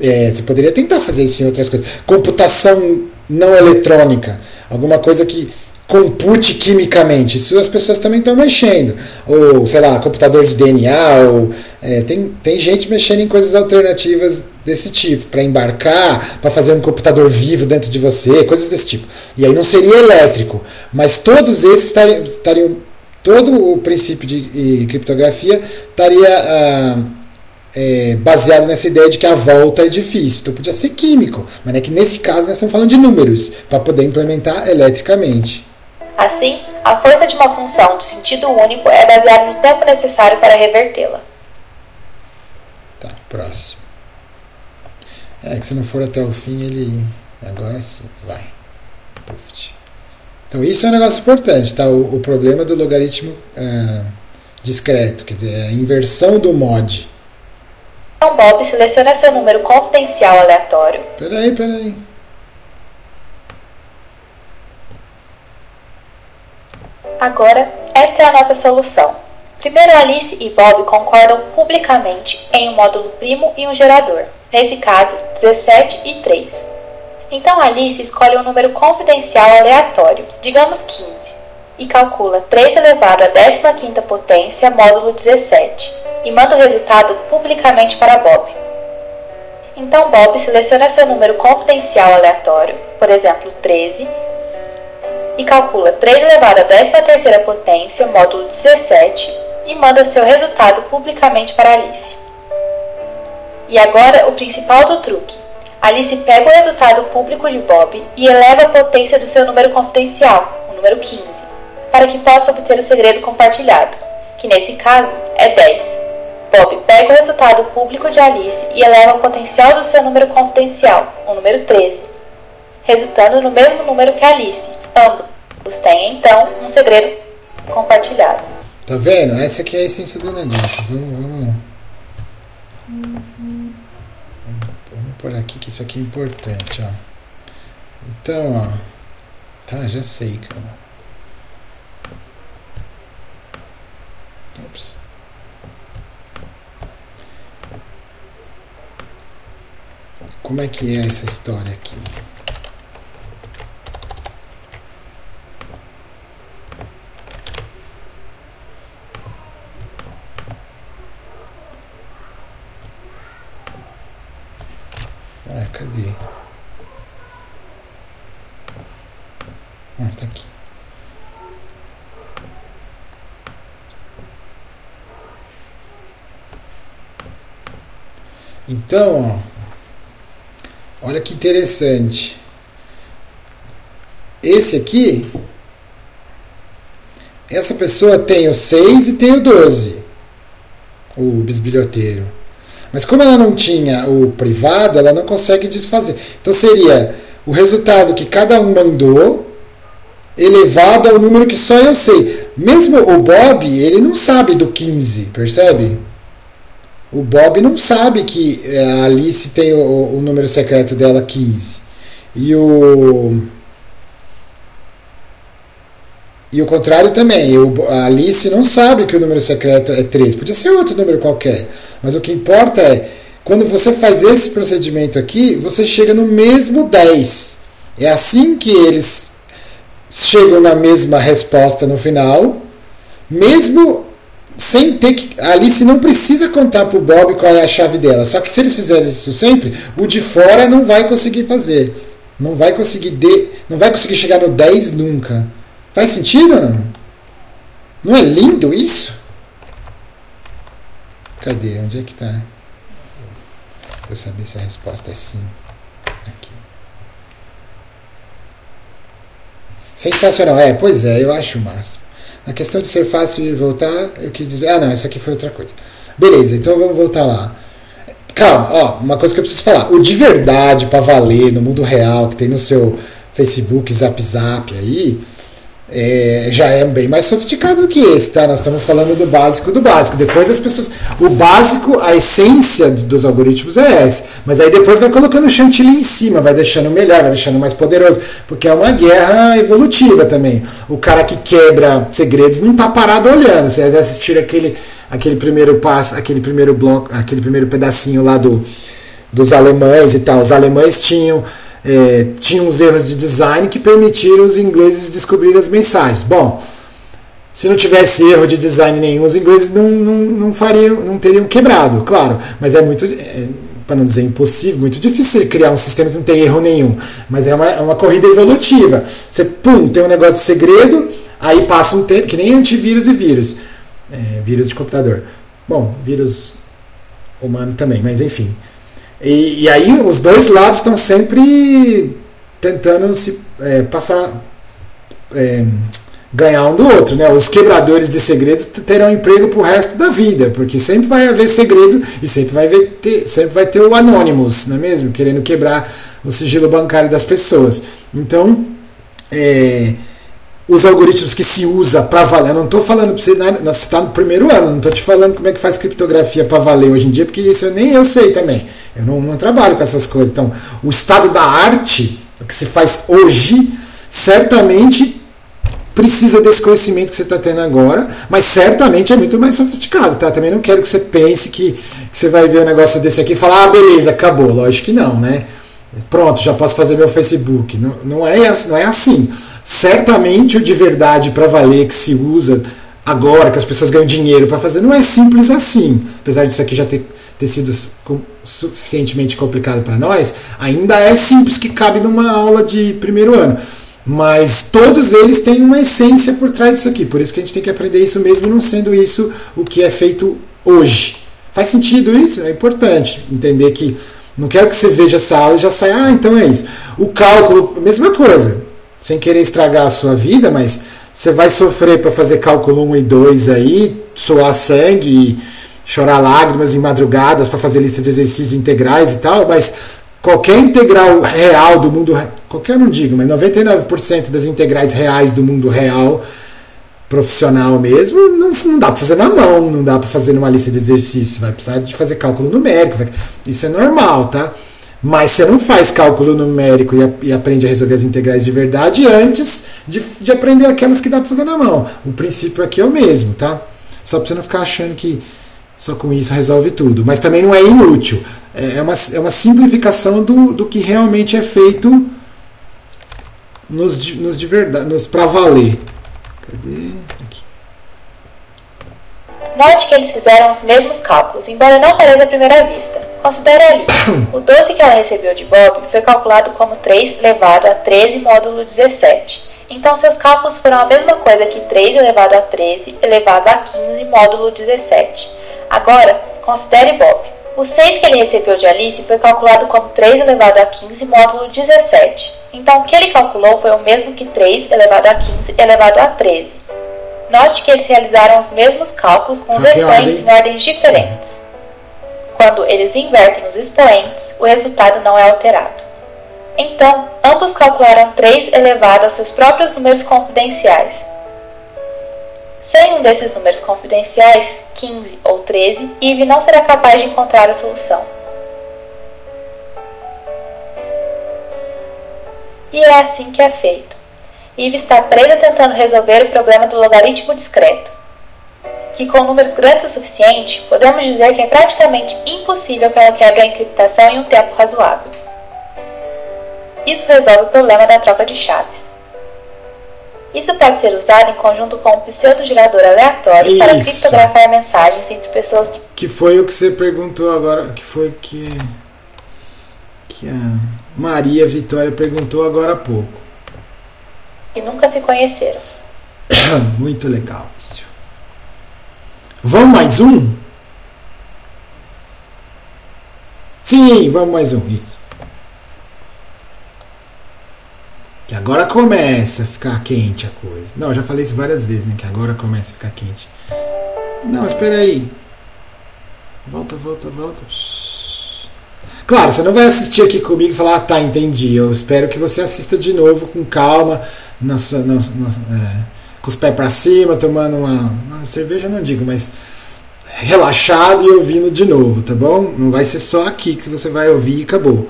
É, você poderia tentar fazer isso em outras coisas. Computação não eletrônica, alguma coisa que compute quimicamente. Isso as pessoas também estão mexendo. Ou, sei lá, computador de DNA, ou é, tem, tem gente mexendo em coisas alternativas desse tipo, para embarcar, para fazer um computador vivo dentro de você, coisas desse tipo. E aí não seria elétrico, mas todos esses estariam, estariam todo o princípio de criptografia estaria ah, é, baseado nessa ideia de que a volta é difícil. Então podia ser químico, mas é que nesse caso nós estamos falando de números para poder implementar eletricamente. Assim, a força de uma função de sentido único é baseada no tempo necessário para revertê-la. Tá, próximo. É que se não for até o fim, ele. Agora sim, vai. Então isso é um negócio importante, tá? O, o problema do logaritmo é, discreto, quer dizer, a inversão do mod. Então Bob seleciona seu número confidencial aleatório. Peraí, peraí. Agora, esta é a nossa solução. Primeiro Alice e Bob concordam publicamente em um módulo primo e um gerador nesse caso 17 e 3. Então Alice escolhe um número confidencial aleatório, digamos 15, e calcula 3 elevado à 15ª potência módulo 17, e manda o resultado publicamente para Bob. Então Bob seleciona seu número confidencial aleatório, por exemplo 13, e calcula 3 elevado à 13ª potência módulo 17, e manda seu resultado publicamente para Alice. E agora o principal do truque. Alice pega o resultado público de Bob e eleva a potência do seu número confidencial, o número 15, para que possa obter o segredo compartilhado, que nesse caso é 10. Bob pega o resultado público de Alice e eleva o potencial do seu número confidencial, o número 13, resultando no mesmo número que Alice. Ambos têm então um segredo compartilhado. Tá vendo? Essa aqui é a essência do negócio. Vamos, vamos por aqui que isso aqui é importante, ó. Então, ó. Tá, já sei, cara. Como é que é essa história aqui? Cadê? Ah, tá aqui. Então, ó, interessante. Esse aqui, essa pessoa tem o 6 e tem o 12, o bisbilhoteiro. Mas como ela não tinha o privado, ela não consegue desfazer. Então seria o resultado que cada um mandou elevado ao número que só eu sei. Mesmo o Bob, ele não sabe do 15, percebe? O Bob não sabe que eh, a Alice tem o, o número secreto dela 15. E o e o contrário também. a Alice não sabe que o número secreto é 13. Podia ser outro número qualquer. Mas o que importa é, quando você faz esse procedimento aqui, você chega no mesmo 10. É assim que eles chegam na mesma resposta no final, mesmo sem ter que. A Alice não precisa contar para o Bob qual é a chave dela. Só que se eles fizerem isso sempre, o de fora não vai conseguir fazer. Não vai conseguir, de, não vai conseguir chegar no 10 nunca. Faz sentido ou não? Não é lindo isso? Cadê? Onde é que? Para eu saber se a resposta é sim. Aqui. Sensacional. É, pois é, eu acho o máximo. Na questão de ser fácil de voltar, eu quis dizer. Ah, não, isso aqui foi outra coisa. Beleza, então vamos voltar lá. Calma, ó, uma coisa que eu preciso falar. O de verdade, para valer, no mundo real, que tem no seu Facebook, Zap Zap aí, é, já é bem mais sofisticado do que esse, tá? Nós estamos falando do básico do básico. Depois as pessoas. O básico, a essência dos algoritmos é essa. Mas aí depois vai colocando o chantilly em cima, vai deixando melhor, vai deixando mais poderoso. Porque é uma guerra evolutiva também. O cara que quebra segredos não está parado olhando. Vocês assistiram aquele, aquele primeiro passo, aquele primeiro bloco, aquele primeiro pedacinho lá do, dos alemães e tal. Os alemães tinham é, tinha uns erros de design que permitiram os ingleses descobrir as mensagens. Bom, se não tivesse erro de design nenhum, os ingleses não, não, não fariam, não teriam quebrado, claro. Mas é muito. É, para não dizer impossível, muito difícil criar um sistema que não tem erro nenhum. Mas é uma, é uma corrida evolutiva. Você, pum, tem um negócio de segredo, aí passa um tempo, que nem antivírus e vírus. É, vírus de computador. Bom, vírus humano também, mas enfim. E, e aí os dois lados estão sempre tentando se é, passar. É, ganhar um do outro. Né? Os quebradores de segredos terão emprego para o resto da vida, porque sempre vai haver segredo e sempre vai, ter, sempre vai ter o Anonymous, não é mesmo? Querendo quebrar o sigilo bancário das pessoas. Então, é, os algoritmos que se usa para valer, eu não estou falando para você, você está no primeiro ano, não estou te falando como é que faz criptografia para valer hoje em dia, porque isso eu, nem eu sei também. Eu não, não trabalho com essas coisas. Então, o estado da arte, o que se faz hoje, certamente precisa desse conhecimento que você está tendo agora, mas certamente é muito mais sofisticado, tá? Também não quero que você pense que, que você vai ver um negócio desse aqui e falar, ah, beleza, acabou. Lógico que não, né? Pronto, já posso fazer meu Facebook. Não, não, é, não é assim. Certamente o de verdade para valer que se usa agora, que as pessoas ganham dinheiro para fazer, não é simples assim. Apesar disso aqui já ter, ter sido suficientemente complicado para nós, ainda é simples que cabe numa aula de primeiro ano. Mas todos eles têm uma essência por trás disso aqui. Por isso que a gente tem que aprender isso mesmo, não sendo isso o que é feito hoje. Faz sentido isso? É importante entender que não quero que você veja essa aula e já saia, ah, então é isso. O cálculo, mesma coisa. Sem querer estragar a sua vida, mas você vai sofrer para fazer cálculo 1 e 2 aí, suar sangue chorar lágrimas em madrugadas para fazer lista de exercícios integrais e tal, mas qualquer integral real do mundo qualquer não digo, mas 99% das integrais reais do mundo real, profissional mesmo, não, não dá para fazer na mão, não dá para fazer numa lista de exercícios, vai precisar de fazer cálculo numérico, vai, isso é normal, tá? Mas você não faz cálculo numérico e, e, aprende a resolver as integrais de verdade antes de, de aprender aquelas que dá para fazer na mão. O princípio aqui é o mesmo, tá? Só para você não ficar achando que só com isso resolve tudo. Mas também não é inútil. É, é uma, é uma simplificação do, do que realmente é feito nos, nos de verdade, nos para valer. Cadê? Note que eles fizeram os mesmos cálculos, embora não pareça à primeira vista. Considere ali. o doce que ela recebeu de Bob foi calculado como 3 elevado a 13 módulo 17. Então seus cálculos foram a mesma coisa que 3 elevado a 13 elevado a 15 módulo 17. Agora, considere Bob. O 6 que ele recebeu de Alice foi calculado como 3 elevado a 15 módulo 17. Então, o que ele calculou foi o mesmo que 3 elevado a 15 elevado a 13. Note que eles realizaram os mesmos cálculos com os expoentes em ordens diferentes. Quando eles invertem os expoentes, o resultado não é alterado. Então, ambos calcularam 3 elevado aos seus próprios números confidenciais. Sem um desses números confidenciais, 15 ou 13, Eve não será capaz de encontrar a solução. E é assim que é feito. Eve está presa tentando resolver o problema do logaritmo discreto, que com números grandes o suficiente, podemos dizer que é praticamente impossível que ela quebre a encriptação em um tempo razoável. Isso resolve o problema da troca de chaves. Isso pode ser usado em conjunto com um pseudo-gerador aleatório Isso. para criptografar mensagens entre pessoas que... que foi o que você perguntou agora, que foi que que a Maria Vitória perguntou agora há pouco. E nunca se conheceram. Muito legal isso. Vamos mais um? Sim, vamos mais um, isso. Que agora começa a ficar quente a coisa. Não, já falei isso várias vezes, né? Que agora começa a ficar quente. Não, espera aí. Volta, volta, volta. Claro, você não vai assistir aqui comigo e falar, ah, tá, entendi. Eu espero que você assista de novo com calma, na sua, na, na, é, com os pés para cima, tomando uma cerveja, não digo, mas relaxado e ouvindo de novo, tá bom? Não vai ser só aqui que você vai ouvir e acabou.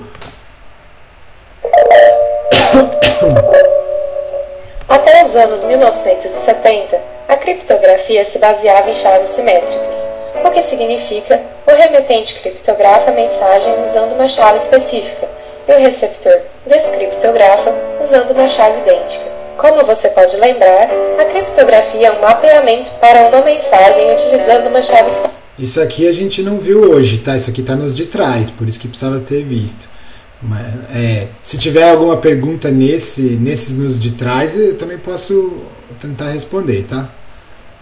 Até os anos 1970, a criptografia se baseava em chaves simétricas o que significa o remetente criptografa a mensagem usando uma chave específica e o receptor descriptografa usando uma chave idêntica. Como você pode lembrar, a criptografia é um mapeamento para uma mensagem utilizando uma chave. Isso aqui a gente não viu hoje, tá? Isso aqui está nos de trás, por isso que precisava ter visto. Mas, é, se tiver alguma pergunta nesse, nesses nos de trás, eu também posso tentar responder, tá?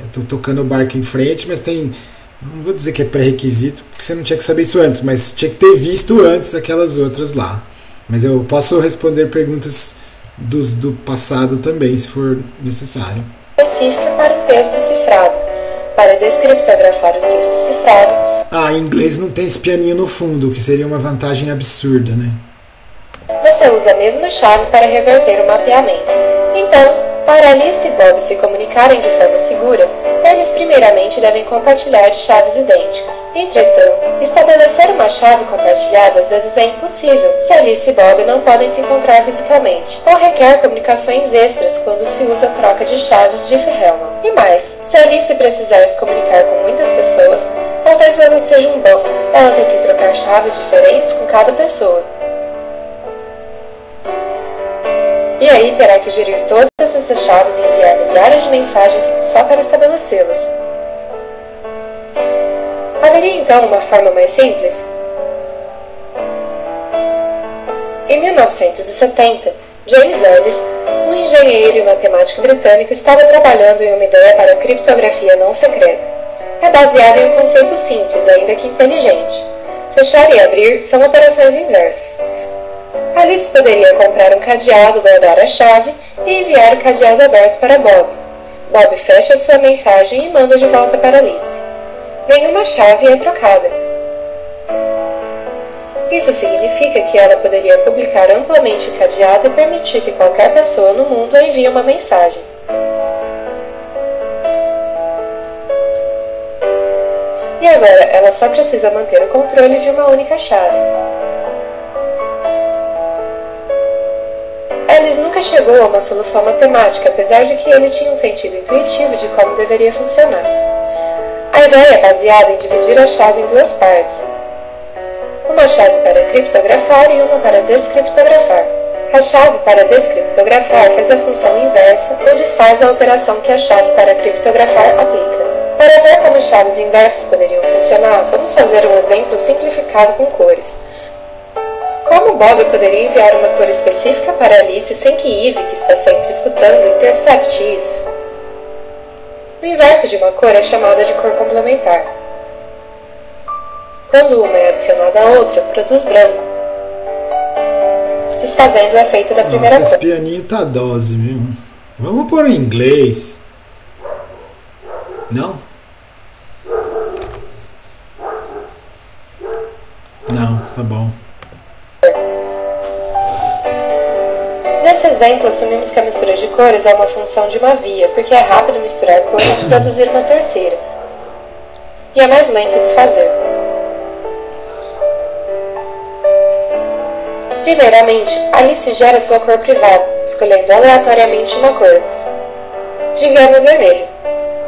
Estou tocando o barco em frente, mas tem. Não vou dizer que é pré-requisito, porque você não tinha que saber isso antes, mas tinha que ter visto antes aquelas outras lá. Mas eu posso responder perguntas dos, do passado também, se for necessário. Específica para o texto cifrado para descriptografar o texto cifrado. Ah, em inglês não tem esse pianinho no fundo, que seria uma vantagem absurda, né? Você usa a mesma chave para reverter o mapeamento. Então, para Alice e Bob se comunicarem de forma segura, eles primeiramente devem compartilhar de chaves idênticas. Entretanto, estabelecer uma chave compartilhada às vezes é impossível se Alice e Bob não podem se encontrar fisicamente, ou requer comunicações extras quando se usa a troca de chaves de Hellman. E mais, se Alice precisar se comunicar com muitas pessoas, talvez ela seja um banco. Ela tem que trocar chaves diferentes com cada pessoa. E aí terá que gerir todas essas chaves e enviar milhares de mensagens só para estabelecê-las. Haveria então uma forma mais simples? Em 1970, James Ellis, um engenheiro e matemático britânico, estava trabalhando em uma ideia para criptografia não secreta. É baseada em um conceito simples, ainda que inteligente. Fechar e abrir são operações inversas. Alice poderia comprar um cadeado, guardar a chave e enviar o cadeado aberto para Bob. Bob fecha sua mensagem e manda de volta para Alice. Nenhuma chave é trocada. Isso significa que ela poderia publicar amplamente o cadeado e permitir que qualquer pessoa no mundo envie uma mensagem. E agora ela só precisa manter o controle de uma única chave. Nunca chegou a uma solução matemática, apesar de que ele tinha um sentido intuitivo de como deveria funcionar. A ideia é baseada em dividir a chave em duas partes, uma chave para criptografar e uma para descriptografar. A chave para descriptografar faz a função inversa ou desfaz a operação que a chave para criptografar aplica. Para ver como chaves inversas poderiam funcionar, vamos fazer um exemplo simplificado com cores. Como Bob poderia enviar uma cor específica para Alice sem que Eve, que está sempre escutando, intercepte isso? O inverso de uma cor é chamada de cor complementar. Quando uma é adicionada à outra, produz branco, desfazendo o efeito da primeira Nossa, cor. Esse pianinho tá dose mesmo. Vamos pôr em inglês. Não? Não, tá bom. Nesse exemplo, assumimos que a mistura de cores é uma função de uma via, porque é rápido misturar cores e produzir uma terceira. E é mais lento desfazer. Primeiramente, Alice gera sua cor privada, escolhendo aleatoriamente uma cor, digamos vermelho.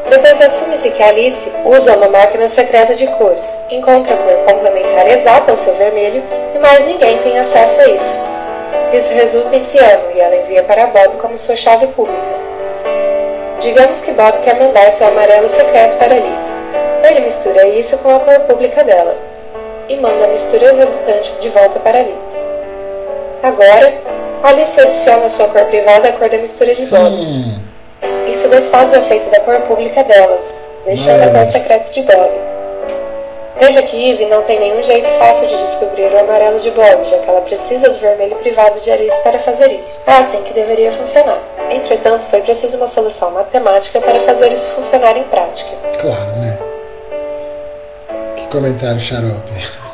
Depois assume-se que Alice usa uma máquina secreta de cores, encontra a cor complementar exata ao seu vermelho e mais ninguém tem acesso a isso. Isso resulta em ciano e ela envia para Bob como sua chave pública. Digamos que Bob quer mandar seu amarelo secreto para Alice. Ele mistura isso com a cor pública dela e manda a mistura resultante de volta para Alice. Agora, Alice adiciona sua cor privada à cor da mistura de Bob. Hum. Isso desfaz o efeito da cor pública dela, deixando a cor secreta de Bob. Veja que Eve não tem nenhum jeito fácil de descobrir o amarelo de Bob, já que ela precisa do vermelho privado de Alice para fazer isso. É assim que deveria funcionar. Entretanto, foi preciso uma solução matemática para fazer isso funcionar em prática. Claro, né? Que comentário xarope.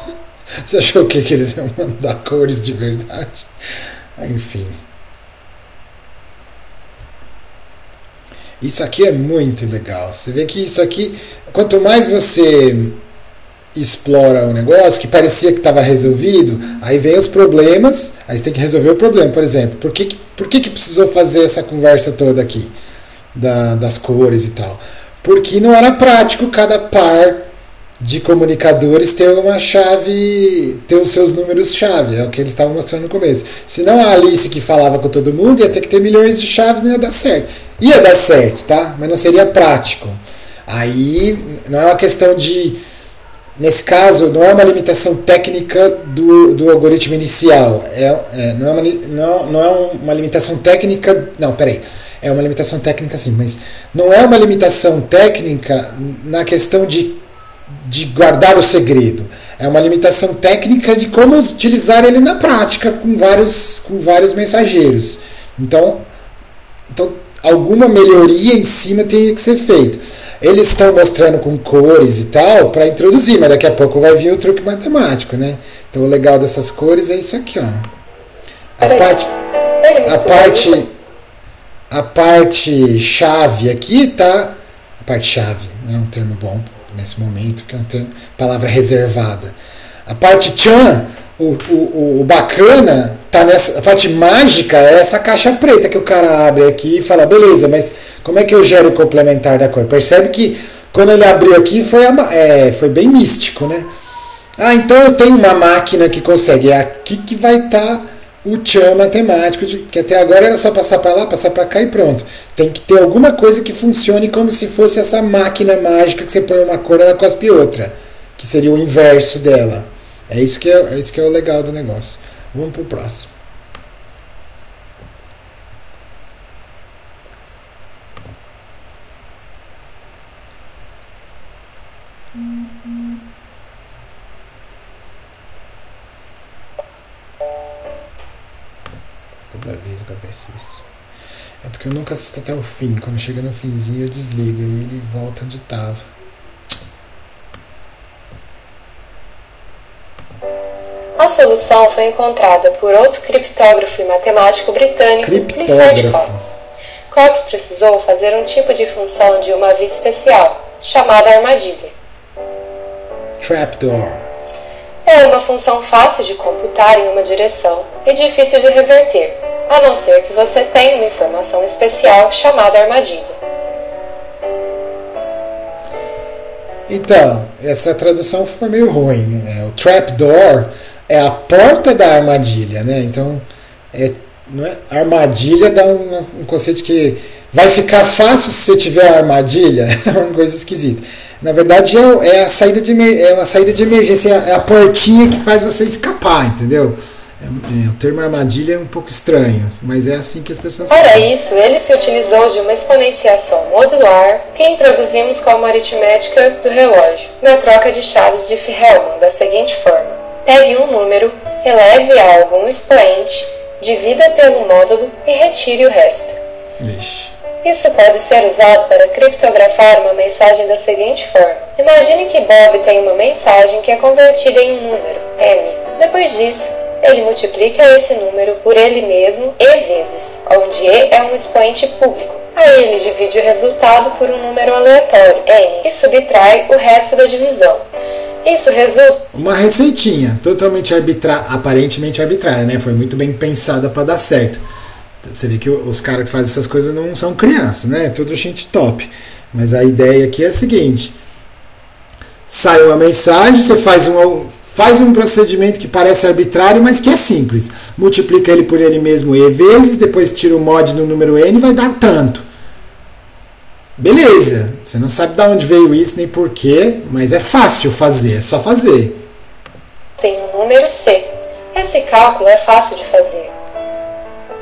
Você achou o que? Que eles iam mandar cores de verdade? Enfim. Isso aqui é muito legal. Você vê que isso aqui, quanto mais você explora um negócio que parecia que estava resolvido, aí vem os problemas, aí você tem que resolver o problema. Por exemplo, por que, por que, que precisou fazer essa conversa toda aqui da, das cores e tal? Porque não era prático cada par de comunicadores ter uma chave, ter os seus números-chave, é o que eles estavam mostrando no começo. Se não a Alice que falava com todo mundo, ia ter que ter milhões de chaves, não ia dar certo. Ia dar certo, tá? Mas não seria prático. Aí não é uma questão de nesse caso, não é uma limitação técnica do, do algoritmo inicial. É, é, não, é uma, não, não é uma limitação técnica. Não, peraí. É uma limitação técnica sim, mas não é uma limitação técnica na questão de, de guardar o segredo. É uma limitação técnica de como utilizar ele na prática com vários, com vários mensageiros. Então, então alguma melhoria em cima tem que ser feita. Eles estão mostrando com cores e tal para introduzir, mas daqui a pouco vai vir o truque matemático, né? Então o legal dessas cores é isso aqui, ó. A parte, a parte, a parte chave aqui tá, a parte chave, não é um termo bom nesse momento, porque é uma termo, palavra reservada. A parte chan, o, o, o bacana tá nessa a parte mágica é essa caixa preta que o cara abre aqui e fala, beleza, mas como é que eu gero o complementar da cor? Percebe que quando ele abriu aqui foi, é, foi bem místico, né? Ah, então eu tenho uma máquina que consegue. É aqui que vai estar tá o tchan matemático, de, que até agora era só passar para lá, passar para cá e pronto. Tem que ter alguma coisa que funcione como se fosse essa máquina mágica que você põe uma cor ela cospe outra, que seria o inverso dela. É isso que é, é isso que é o legal do negócio. Vamos para o próximo. Toda vez acontece isso. É porque eu nunca assisto até o fim. Quando chega no finzinho eu desligo e ele volta onde estava. A solução foi encontrada por outro criptógrafo e matemático britânico, Clifford Cox. Cox precisou fazer um tipo de função de uma via especial, chamada armadilha. Trapdoor. É uma função fácil de computar em uma direção e difícil de reverter, a não ser que você tenha uma informação especial chamada armadilha. Então, essa tradução foi meio ruim. É, o trapdoor é a porta da armadilha, né? Então, é, não é? armadilha dá um, um conceito que vai ficar fácil se você tiver armadilha, é uma coisa esquisita. Na verdade, é, é, a saída de, é uma saída de emergência, é a portinha que faz você escapar, entendeu? É, é, o termo armadilha é um pouco estranho, mas é assim que as pessoas. Para isso, ele se utilizou de uma exponenciação modular que introduzimos como aritmética do relógio, na troca de chaves de Hellman, da seguinte forma: pegue um número, eleve a algum expoente, divida pelo módulo e retire o resto. Ixi. Isso pode ser usado para criptografar uma mensagem da seguinte forma: Imagine que Bob tem uma mensagem que é convertida em um número, m. Depois disso, ele multiplica esse número por ele mesmo e vezes, onde e é um expoente público. Aí ele divide o resultado por um número aleatório, n, e subtrai o resto da divisão. Isso resulta. Uma receitinha, totalmente arbitrária, aparentemente arbitrária, né? Foi muito bem pensada para dar certo. Você vê que os caras que fazem essas coisas não são crianças, né? Tudo gente top. Mas a ideia aqui é a seguinte: sai uma mensagem, você faz um, faz um procedimento que parece arbitrário, mas que é simples. Multiplica ele por ele mesmo e vezes, depois tira o mod no número n e vai dar tanto. Beleza, você não sabe de onde veio isso nem porquê, mas é fácil fazer, é só fazer. Tem um número C. Esse cálculo é fácil de fazer.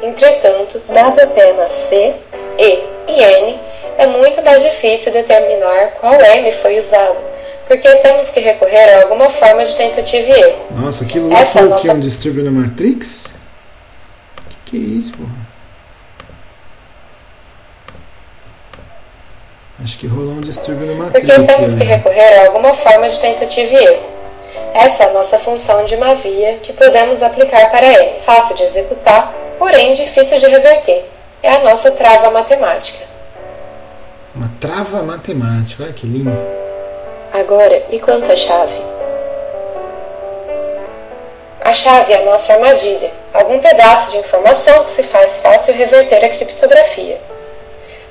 Entretanto, dado apenas C, E e N, é muito mais difícil determinar qual M foi usado, porque temos que recorrer a alguma forma de tentativa e erro. Nossa, que louco Essa é nossa... que é um distúrbio na Matrix? Que, que é isso, porra? Acho que rolou um distúrbio no Matrix. Porque temos que recorrer a alguma forma de tentativa e erro. Essa é a nossa função de uma via que podemos aplicar para ele. Fácil de executar, porém difícil de reverter. É a nossa trava matemática. Uma trava matemática, olha que lindo. Agora, e quanto à chave? A chave é a nossa armadilha, algum pedaço de informação que se faz fácil reverter a criptografia.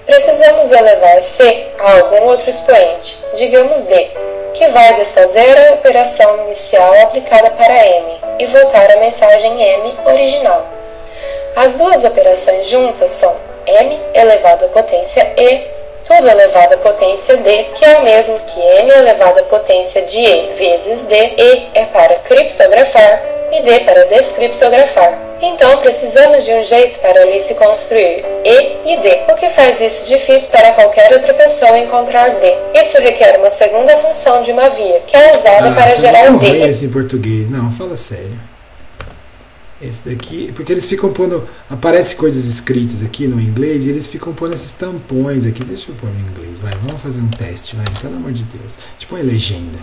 Precisamos elevar C a algum outro expoente, digamos D, que vai desfazer a operação inicial aplicada para M e voltar a mensagem M original. As duas operações juntas são M elevado à potência E tudo elevado à potência d, que é o mesmo que n elevado à potência de e vezes d. e é para criptografar e d para descriptografar. Então precisamos de um jeito para ali se construir E e D, o que faz isso difícil para qualquer outra pessoa encontrar D. Isso requer uma segunda função de uma via, que é usada ah, para gerar D. Não em português, não, fala sério. Esse daqui, porque eles ficam pondo, aparece coisas escritas aqui no inglês e eles ficam pondo esses tampões aqui. Deixa eu pôr no inglês, vai, vamos fazer um teste, vai, pelo amor de Deus. Tipo, põe legenda.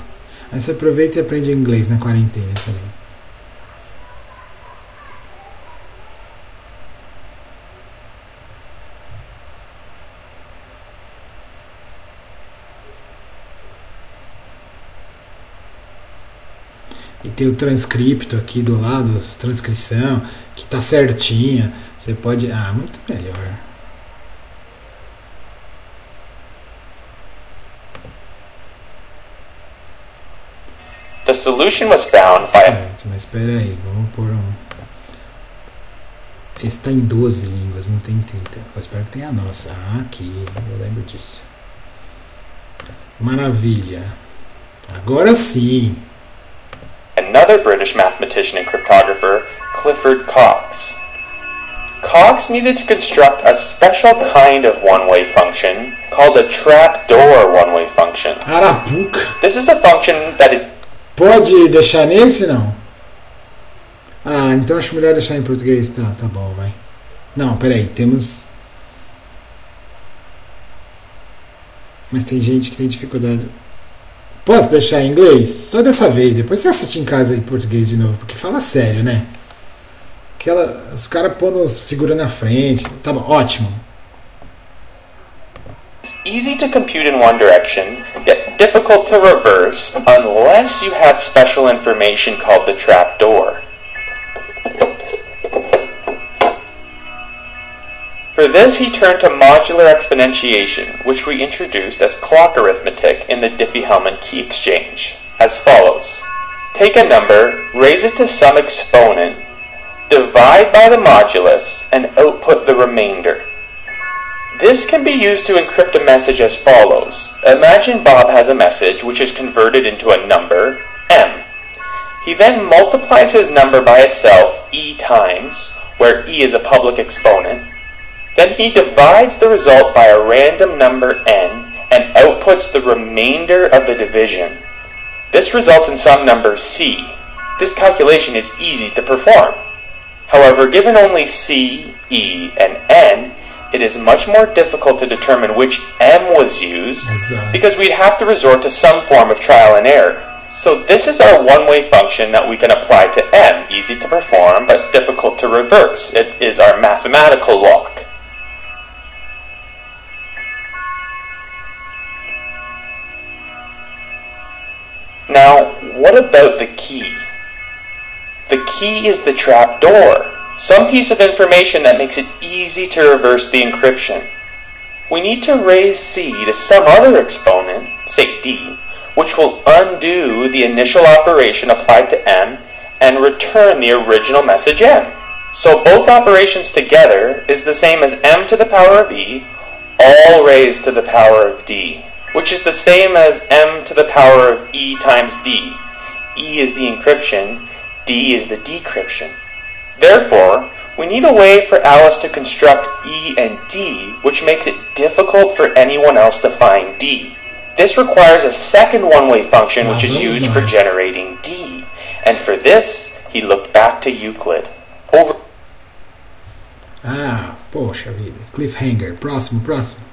Aí você aproveita e aprende inglês na quarentena também. Tem o transcripto aqui do lado, transcrição, que está certinha. Você pode. Ah, muito melhor. The solution was found by. Certo, mas espera aí, vamos pôr um. Esse está em 12 línguas, não tem 30. Eu espero que tenha a nossa. Ah, aqui, eu lembro disso. Maravilha. Agora sim. Another British mathematician and cryptographer, Clifford Cocks. Cocks needed to construct a special kind of one-way function called a trapdoor one-way function. Arapuca. This is a function that is Pode deixar nesse não? Ah, então acho melhor deixar em português. Tá, tá bom, vai. Não, peraí, temos. Mas tem gente que tem dificuldade. Posso deixar em inglês? Só dessa vez. Depois você assiste em casa em português de novo. Porque fala sério, né? Aquela, os caras pondo as figuras na frente. Tá bom, ótimo. easy to compute in one direction, yet difficult to reverse unless you have special information called the trapdoor. For this, he turned to modular exponentiation, which we introduced as clock arithmetic in the Diffie-Hellman key exchange, as follows. Take a number, raise it to some exponent, divide by the modulus, and output the remainder. This can be used to encrypt a message as follows. Imagine Bob has a message which is converted into a number, m. He then multiplies his number by itself e times, where e is a public exponent, then he divides the result by a random number n and outputs the remainder of the division. This results in some number c. This calculation is easy to perform. However, given only c, e, and n, it is much more difficult to determine which m was used because we'd have to resort to some form of trial and error. So this is our one-way function that we can apply to m, easy to perform but difficult to reverse. It is our mathematical lock. Now, what about the key? The key is the trapdoor, some piece of information that makes it easy to reverse the encryption. We need to raise c to some other exponent, say d, which will undo the initial operation applied to m and return the original message m. So both operations together is the same as m to the power of e, all raised to the power of d which is the same as m to the power of e times d. e is the encryption, d is the decryption. Therefore, we need a way for Alice to construct e and d, which makes it difficult for anyone else to find d. This requires a second one-way function which is used for generating d. And for this, he looked back to Euclid. Over Ah, poxa vida. Cliffhanger. Próximo, próximo.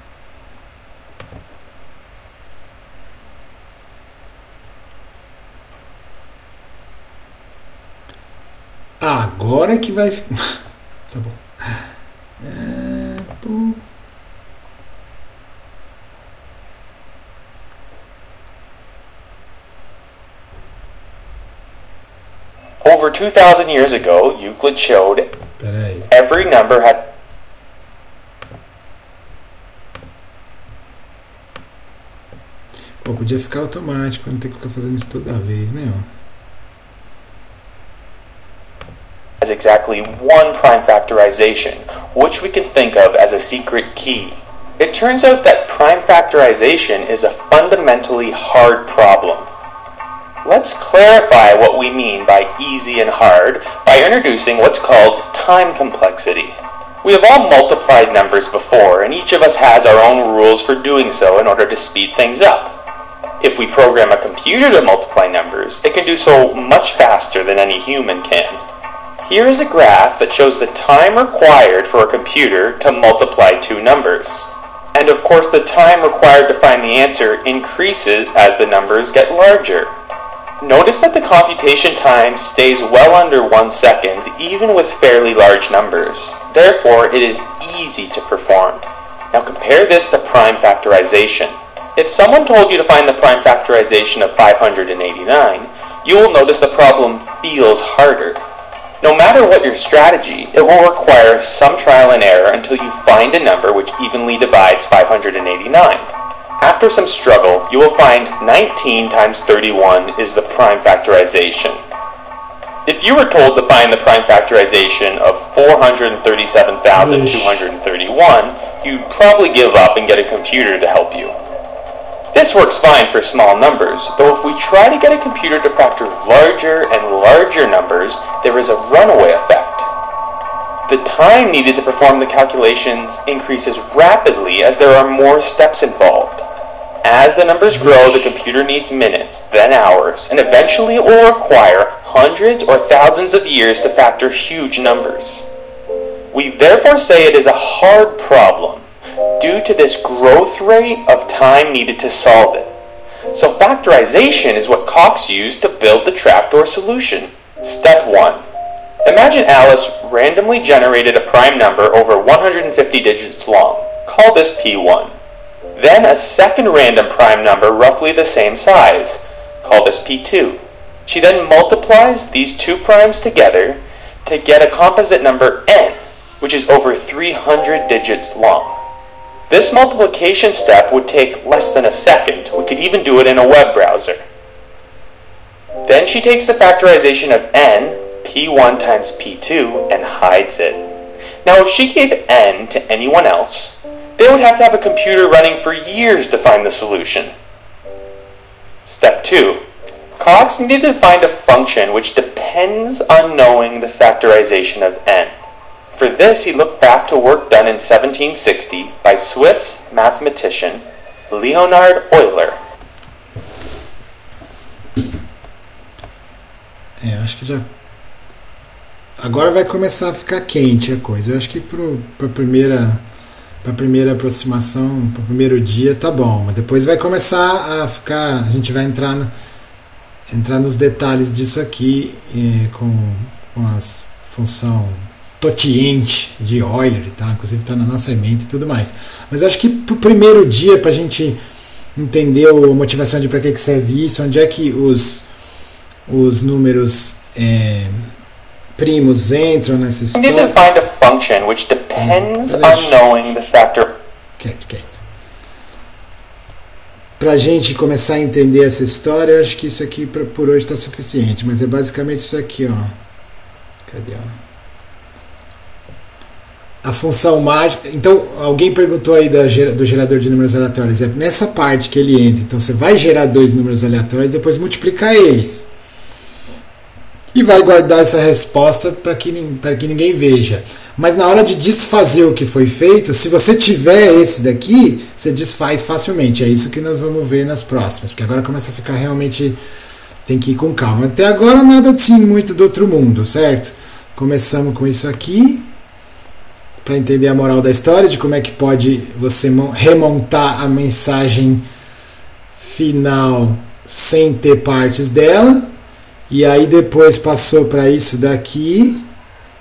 Agora que vai. tá bom. É, Over 2,000 years ago, Euclid showed every number had. Pô, podia ficar automático, não ter que ficar fazendo isso toda vez, né? Ó. exactly one prime factorization, which we can think of as a secret key. it turns out that prime factorization is a fundamentally hard problem. Let's clarify what we mean by easy and hard by introducing what's called time complexity. We have all multiplied numbers before, and each of us has our own rules for doing so in order to speed things up. If we program a computer to multiply numbers, it can do so much faster than any human can. Here is a graph that shows the time required for a computer to multiply two numbers. And of course the time required to find the answer increases as the numbers get larger. Notice that the computation time stays well under one second even with fairly large numbers. Therefore, it is easy to perform. Now compare this to prime factorization. If someone told you to find the prime factorization of 589, you will notice the problem feels harder. No matter what your strategy, it will require some trial and error until you find a number which evenly divides 589. After some struggle, you will find 19 times 31 is the prime factorization. If you were told to find the prime factorization of 437,231, you'd probably give up and get a computer to help you. This works fine for small numbers, though if we try to get a computer to factor larger and larger numbers, there is a runaway effect. The time needed to perform the calculations increases rapidly as there are more steps involved. As the numbers grow, the computer needs minutes, then hours, and eventually it will require hundreds or thousands of years to factor huge numbers. We therefore say it is a hard problem due to this growth rate of time needed to solve it. So factorization is what Cox used to build the trapdoor solution. Step 1. Imagine Alice randomly generated a prime number over 150 digits long. Call this P1. Then a second random prime number roughly the same size. Call this P2. She then multiplies these two primes together to get a composite number n, which is over 300 digits long. This multiplication step would take less than a second. We could even do it in a web browser. Then she takes the factorization of n, p1 times p2, and hides it. Now if she gave n to anyone else, they would have to have a computer running for years to find the solution. Step 2. Cox needed to find a function which depends on knowing the factorization of n. For this, he looked back to work done in 1760 by Swiss mathematician Leonhard Euler. É, acho que já. Agora vai começar a ficar quente a coisa. Eu acho que para a primeira, pra primeira aproximação, para o primeiro dia, tá bom. Mas depois vai começar a ficar. A gente vai entrar, na, entrar nos detalhes disso aqui é, com, com as função totiente de Euler, tá? inclusive está na nossa mente e tudo mais. Mas acho que para o primeiro dia, para a gente entender a motivação de para que, que serve isso, onde é que os, os números é, primos entram nessa história. We need to find a function which depends on knowing the factor. Quieto, quieto. Para a gente começar a entender essa história, acho que isso aqui pra, por hoje está suficiente. Mas é basicamente isso aqui, ó. Cadê? Ó? A função mágica. Então, alguém perguntou aí da, do gerador de números aleatórios. É nessa parte que ele entra. Então, você vai gerar dois números aleatórios, depois multiplicar eles. E vai guardar essa resposta para que, que ninguém veja. Mas na hora de desfazer o que foi feito, se você tiver esse daqui, você desfaz facilmente. É isso que nós vamos ver nas próximas. Porque agora começa a ficar realmente. Tem que ir com calma. Até agora nada assim muito do outro mundo, certo? Começamos com isso aqui para entender a moral da história, de como é que pode você remontar a mensagem final sem ter partes dela. E aí depois passou para isso daqui,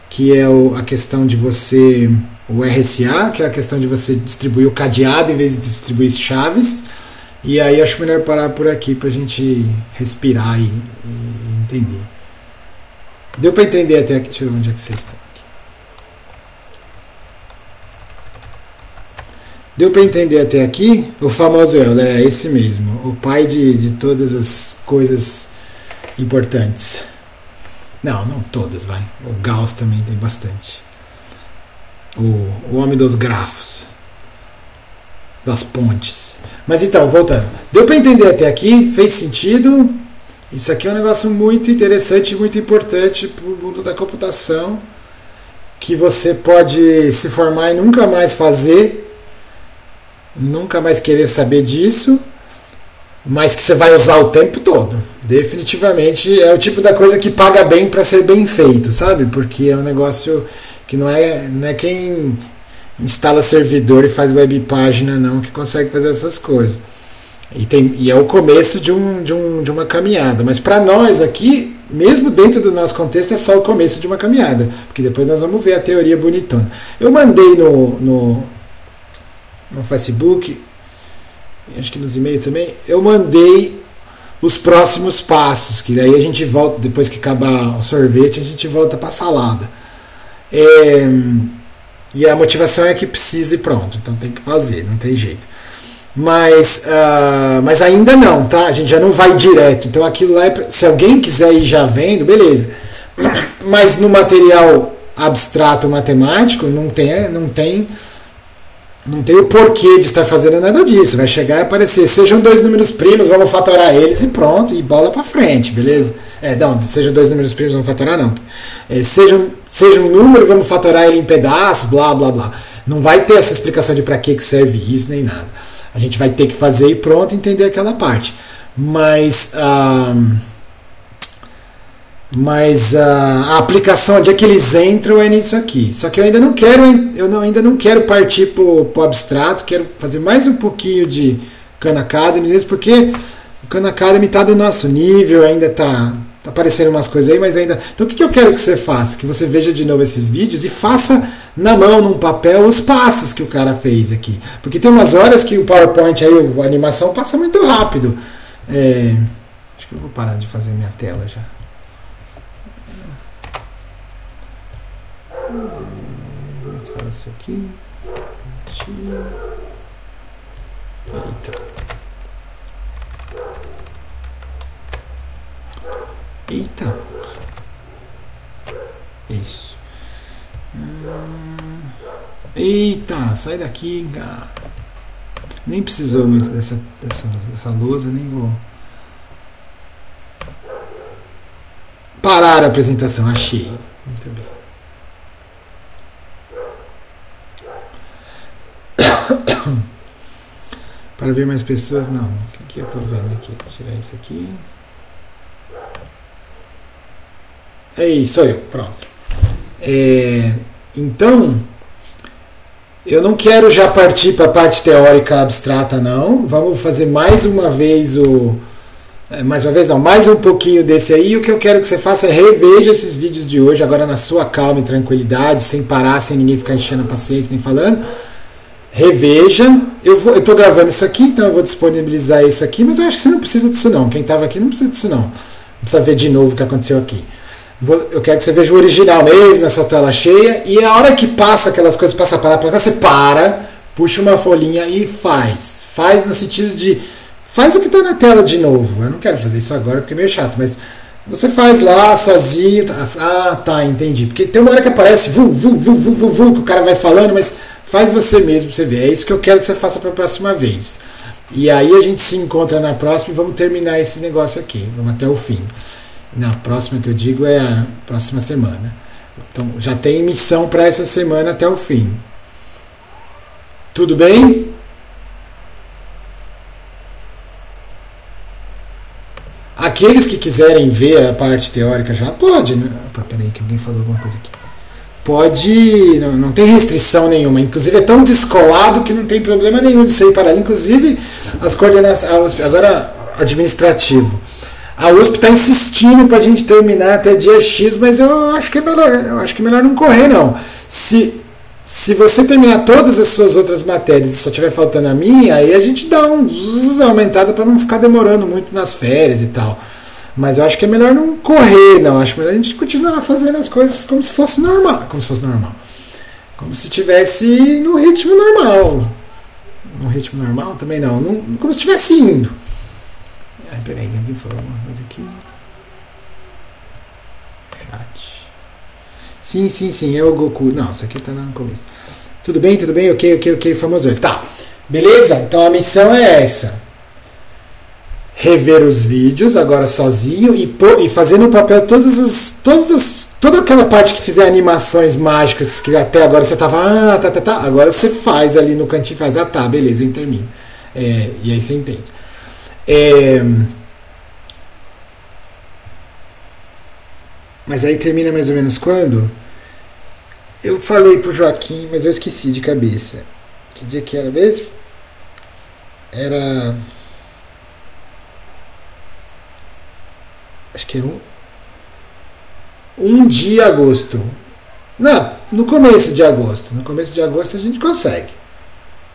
que é o, a questão de você o RSA, que é a questão de você distribuir o cadeado em vez de distribuir chaves. E aí acho melhor parar por aqui para a gente respirar e, e entender. Deu para entender até aqui? Deixa eu ver onde é que vocês estão. Deu para entender até aqui? O famoso Euler é esse mesmo, o pai de, de todas as coisas importantes. Não, não todas, vai. O Gauss também tem bastante. O, o homem dos grafos. das pontes. Mas então, voltando. Deu para entender até aqui? Fez sentido? Isso aqui é um negócio muito interessante, muito importante para o mundo da computação, que você pode se formar e nunca mais fazer, nunca mais querer saber disso, mas que você vai usar o tempo todo. Definitivamente é o tipo da coisa que paga bem para ser bem feito, sabe? Porque é um negócio que não é, não é quem instala servidor e faz web página não que consegue fazer essas coisas. E, tem, e é o começo de, um, de, um, de uma caminhada. Mas para nós aqui, mesmo dentro do nosso contexto, é só o começo de uma caminhada. Porque depois nós vamos ver a teoria bonitona. Eu mandei no, no, no Facebook, acho que nos e-mails também, eu mandei os próximos passos. Que daí a gente volta, depois que acabar o sorvete, a gente volta para a salada. É, e a motivação é que precisa e pronto. Então tem que fazer, não tem jeito mas, uh, mas ainda não, tá? A gente já não vai direto. Então aquilo lá, é, se alguém quiser ir já vendo, beleza. Mas no material abstrato matemático não tem, não tem, não tem o porquê de estar fazendo nada disso. Vai chegar e aparecer, sejam dois números primos, vamos fatorar eles e pronto, e bola para frente, beleza? É, não, sejam dois números primos, vamos fatorar não. É, seja, seja um número, vamos fatorar ele em pedaços, blá blá blá. Não vai ter essa explicação de para que serve isso nem nada. A gente vai ter que fazer e pronto, entender aquela parte. Mas, ah, mas ah, a aplicação, onde é que eles entram é nisso aqui. Só que eu ainda não quero, eu não, ainda não quero partir para o abstrato, quero fazer mais um pouquinho de Khan Academy, mesmo porque o Khan Academy está do nosso nível, ainda está tá aparecendo umas coisas aí, mas ainda. Então o que, que eu quero que você faça? Que você veja de novo esses vídeos e faça na mão, num papel, os passos que o cara fez aqui. Porque tem umas horas que o PowerPoint, aí, a animação passa muito rápido. É, acho que eu vou parar de fazer minha tela já. Como é que faz isso aqui? Eita. Eita. Isso. Eita, sai daqui, cara. Nem precisou muito dessa, dessa, dessa lousa, nem vou. Parar a apresentação, achei. Muito bem. Para ver mais pessoas, não. O que, eu estou vendo aqui? Tirar isso aqui. É isso, eu. Pronto. É, então. Eu não quero já partir para a parte teórica abstrata, não. Vamos fazer mais uma vez o. É, mais uma vez, não, mais um pouquinho desse aí. O que eu quero que você faça é reveja esses vídeos de hoje, agora na sua calma e tranquilidade, sem parar, sem ninguém ficar enchendo a paciência nem falando. Reveja. Eu estou gravando isso aqui, então eu vou disponibilizar isso aqui, mas eu acho que você não precisa disso, não. Quem estava aqui não precisa disso, não. Não precisa ver de novo o que aconteceu aqui. Eu quero que você veja o original mesmo, a sua tela cheia, e a hora que passa aquelas coisas, passa para lá, você para, puxa uma folhinha e faz. Faz no sentido de. Faz o que está na tela de novo. Eu não quero fazer isso agora porque é meio chato, mas você faz lá sozinho. Tá, ah, tá, entendi. Porque tem uma hora que aparece vu, vu, vu, vu, vu, vu, que o cara vai falando, mas faz você mesmo você ver. É isso que eu quero que você faça para a próxima vez. E aí a gente se encontra na próxima e vamos terminar esse negócio aqui. Vamos até o fim. Na próxima que eu digo é a próxima semana. Então já tem missão para essa semana até o fim. Tudo bem? Aqueles que quiserem ver a parte teórica já pode. Né? Opa, peraí, que alguém falou alguma coisa aqui. Pode, não, não tem restrição nenhuma. Inclusive é tão descolado que não tem problema nenhum de ser paralelo. Inclusive as coordenações. Agora administrativo. A USP está insistindo para a gente terminar até dia X, mas eu acho que é melhor, eu acho que é melhor não correr não. Se se você terminar todas as suas outras matérias e só tiver faltando a minha, aí a gente dá um zzz, aumentada para não ficar demorando muito nas férias e tal. Mas eu acho que é melhor não correr, não. Acho melhor a gente continuar fazendo as coisas como se fosse normal, como se fosse normal. Como se tivesse no ritmo normal. No ritmo normal também não, não como se estivesse indo. Ai, peraí, alguém falou alguma coisa aqui? Chat. Sim, sim, sim, é o Goku. Não, isso aqui tá no começo. Tudo bem, tudo bem, ok, ok, ok, famoso. Tá. Beleza? Então a missão é essa. Rever os vídeos agora sozinho e, pôr, e fazer no papel todas as, todas as, toda aquela parte que fizer animações mágicas que até agora você tava, ah, tá, tá, tá. Agora você faz ali no cantinho, faz, ah, tá, beleza, eu termino. É, e aí você entende. É, mas aí termina mais ou menos quando? Eu falei pro Joaquim, mas eu esqueci de cabeça. Que dia que era mesmo? Era. Acho que era um. Um dia agosto. Não, no começo de agosto. No começo de agosto a gente consegue.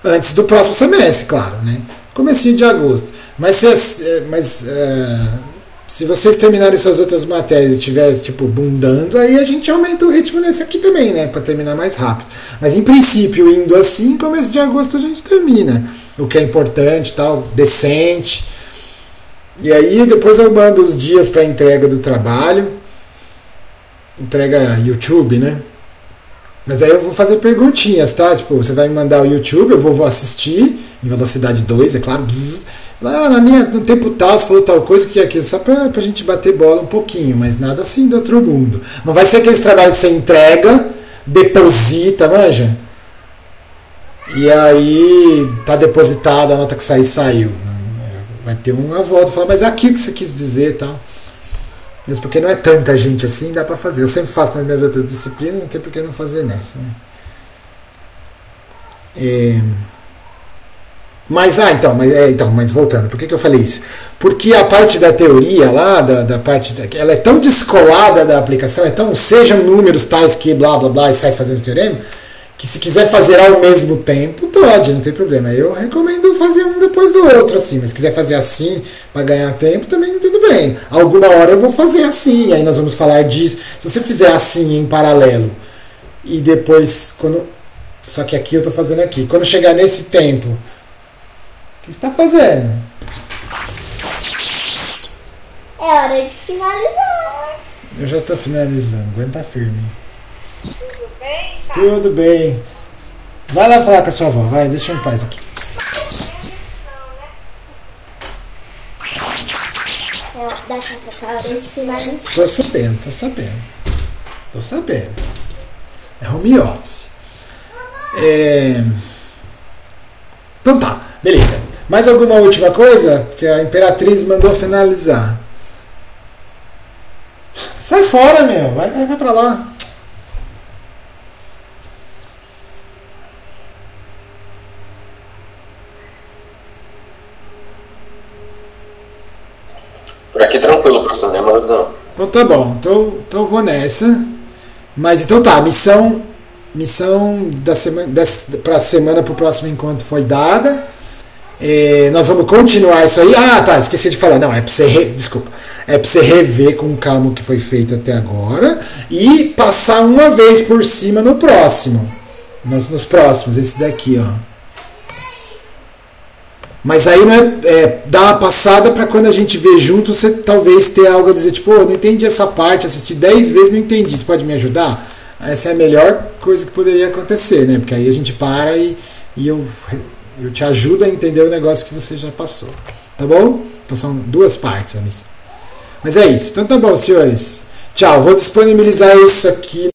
Antes do próximo semestre, claro, né? Comecinho de agosto. Mas, se, mas uh, se vocês terminarem suas outras matérias e estiver tipo bundando, aí a gente aumenta o ritmo nesse aqui também, né, para terminar mais rápido. Mas em princípio, indo assim, começo de agosto a gente termina. O que é importante, tal, decente. E aí depois eu mando os dias para entrega do trabalho. Entrega YouTube, né? Mas aí eu vou fazer perguntinhas, tá? Tipo, você vai me mandar o YouTube, eu vou, assistir em velocidade 2, é claro. Bzz, lá na linha, no tempo tal, você falou tal coisa que aquilo, só pra, pra gente bater bola um pouquinho, mas nada assim do outro mundo. Não vai ser aquele trabalho que você entrega, deposita, manja? E aí tá depositado, a nota que sair, saiu. Vai ter uma volta, falar, mas é aqui o que você quis dizer tal. Mesmo porque não é tanta gente assim, dá para fazer. Eu sempre faço nas minhas outras disciplinas, não tem por que não fazer nessa. Né? É... Mas, ah, então, mas, é, então, mas voltando, por que, que eu falei isso? Porque a parte da teoria lá, da, da parte, da, ela é tão descolada da aplicação, é tão, sejam números tais que blá blá blá e sai fazendo teorema, que se quiser fazer ao mesmo tempo, pode, não tem problema. Eu recomendo fazer um depois do outro, assim. Mas se quiser fazer assim para ganhar tempo, também tudo bem. Alguma hora eu vou fazer assim, e aí nós vamos falar disso. Se você fizer assim em paralelo e depois quando só que aqui eu estou fazendo aqui. Quando chegar nesse tempo, o que está fazendo? É hora de finalizar. Eu já estou finalizando, aguenta firme. Tudo bem. Vai lá falar com a sua avó, vai, deixa eu em paz aqui. Tô sabendo, tô sabendo. Tô sabendo. É home office. É... Então tá, beleza. Mais alguma última coisa? Porque a Imperatriz mandou finalizar. Sai fora, meu. Vai, vai, vai pra lá. Aqui tranquilo, professor, não é não. Então tá bom, então, então vou nessa. Mas então tá, missão missão da semana para a semana para o próximo encontro foi dada. É, nós vamos continuar isso aí. Ah, tá, esqueci de falar. Não, é para você desculpa. É para você rever com calma o que foi feito até agora e passar uma vez por cima no próximo. Nos, nos próximos, esse daqui, ó. Mas aí não é, é dar uma passada para quando a gente vê junto, você talvez ter algo a dizer, tipo, oh, não entendi essa parte, assisti 10 vezes, não entendi, você pode me ajudar? Essa é a melhor coisa que poderia acontecer, né? Porque aí a gente para e, e eu, eu te ajudo a entender o negócio que você já passou. Tá bom? Então são duas partes a missão. Mas é isso. Então tá bom, senhores. Tchau. Vou disponibilizar isso aqui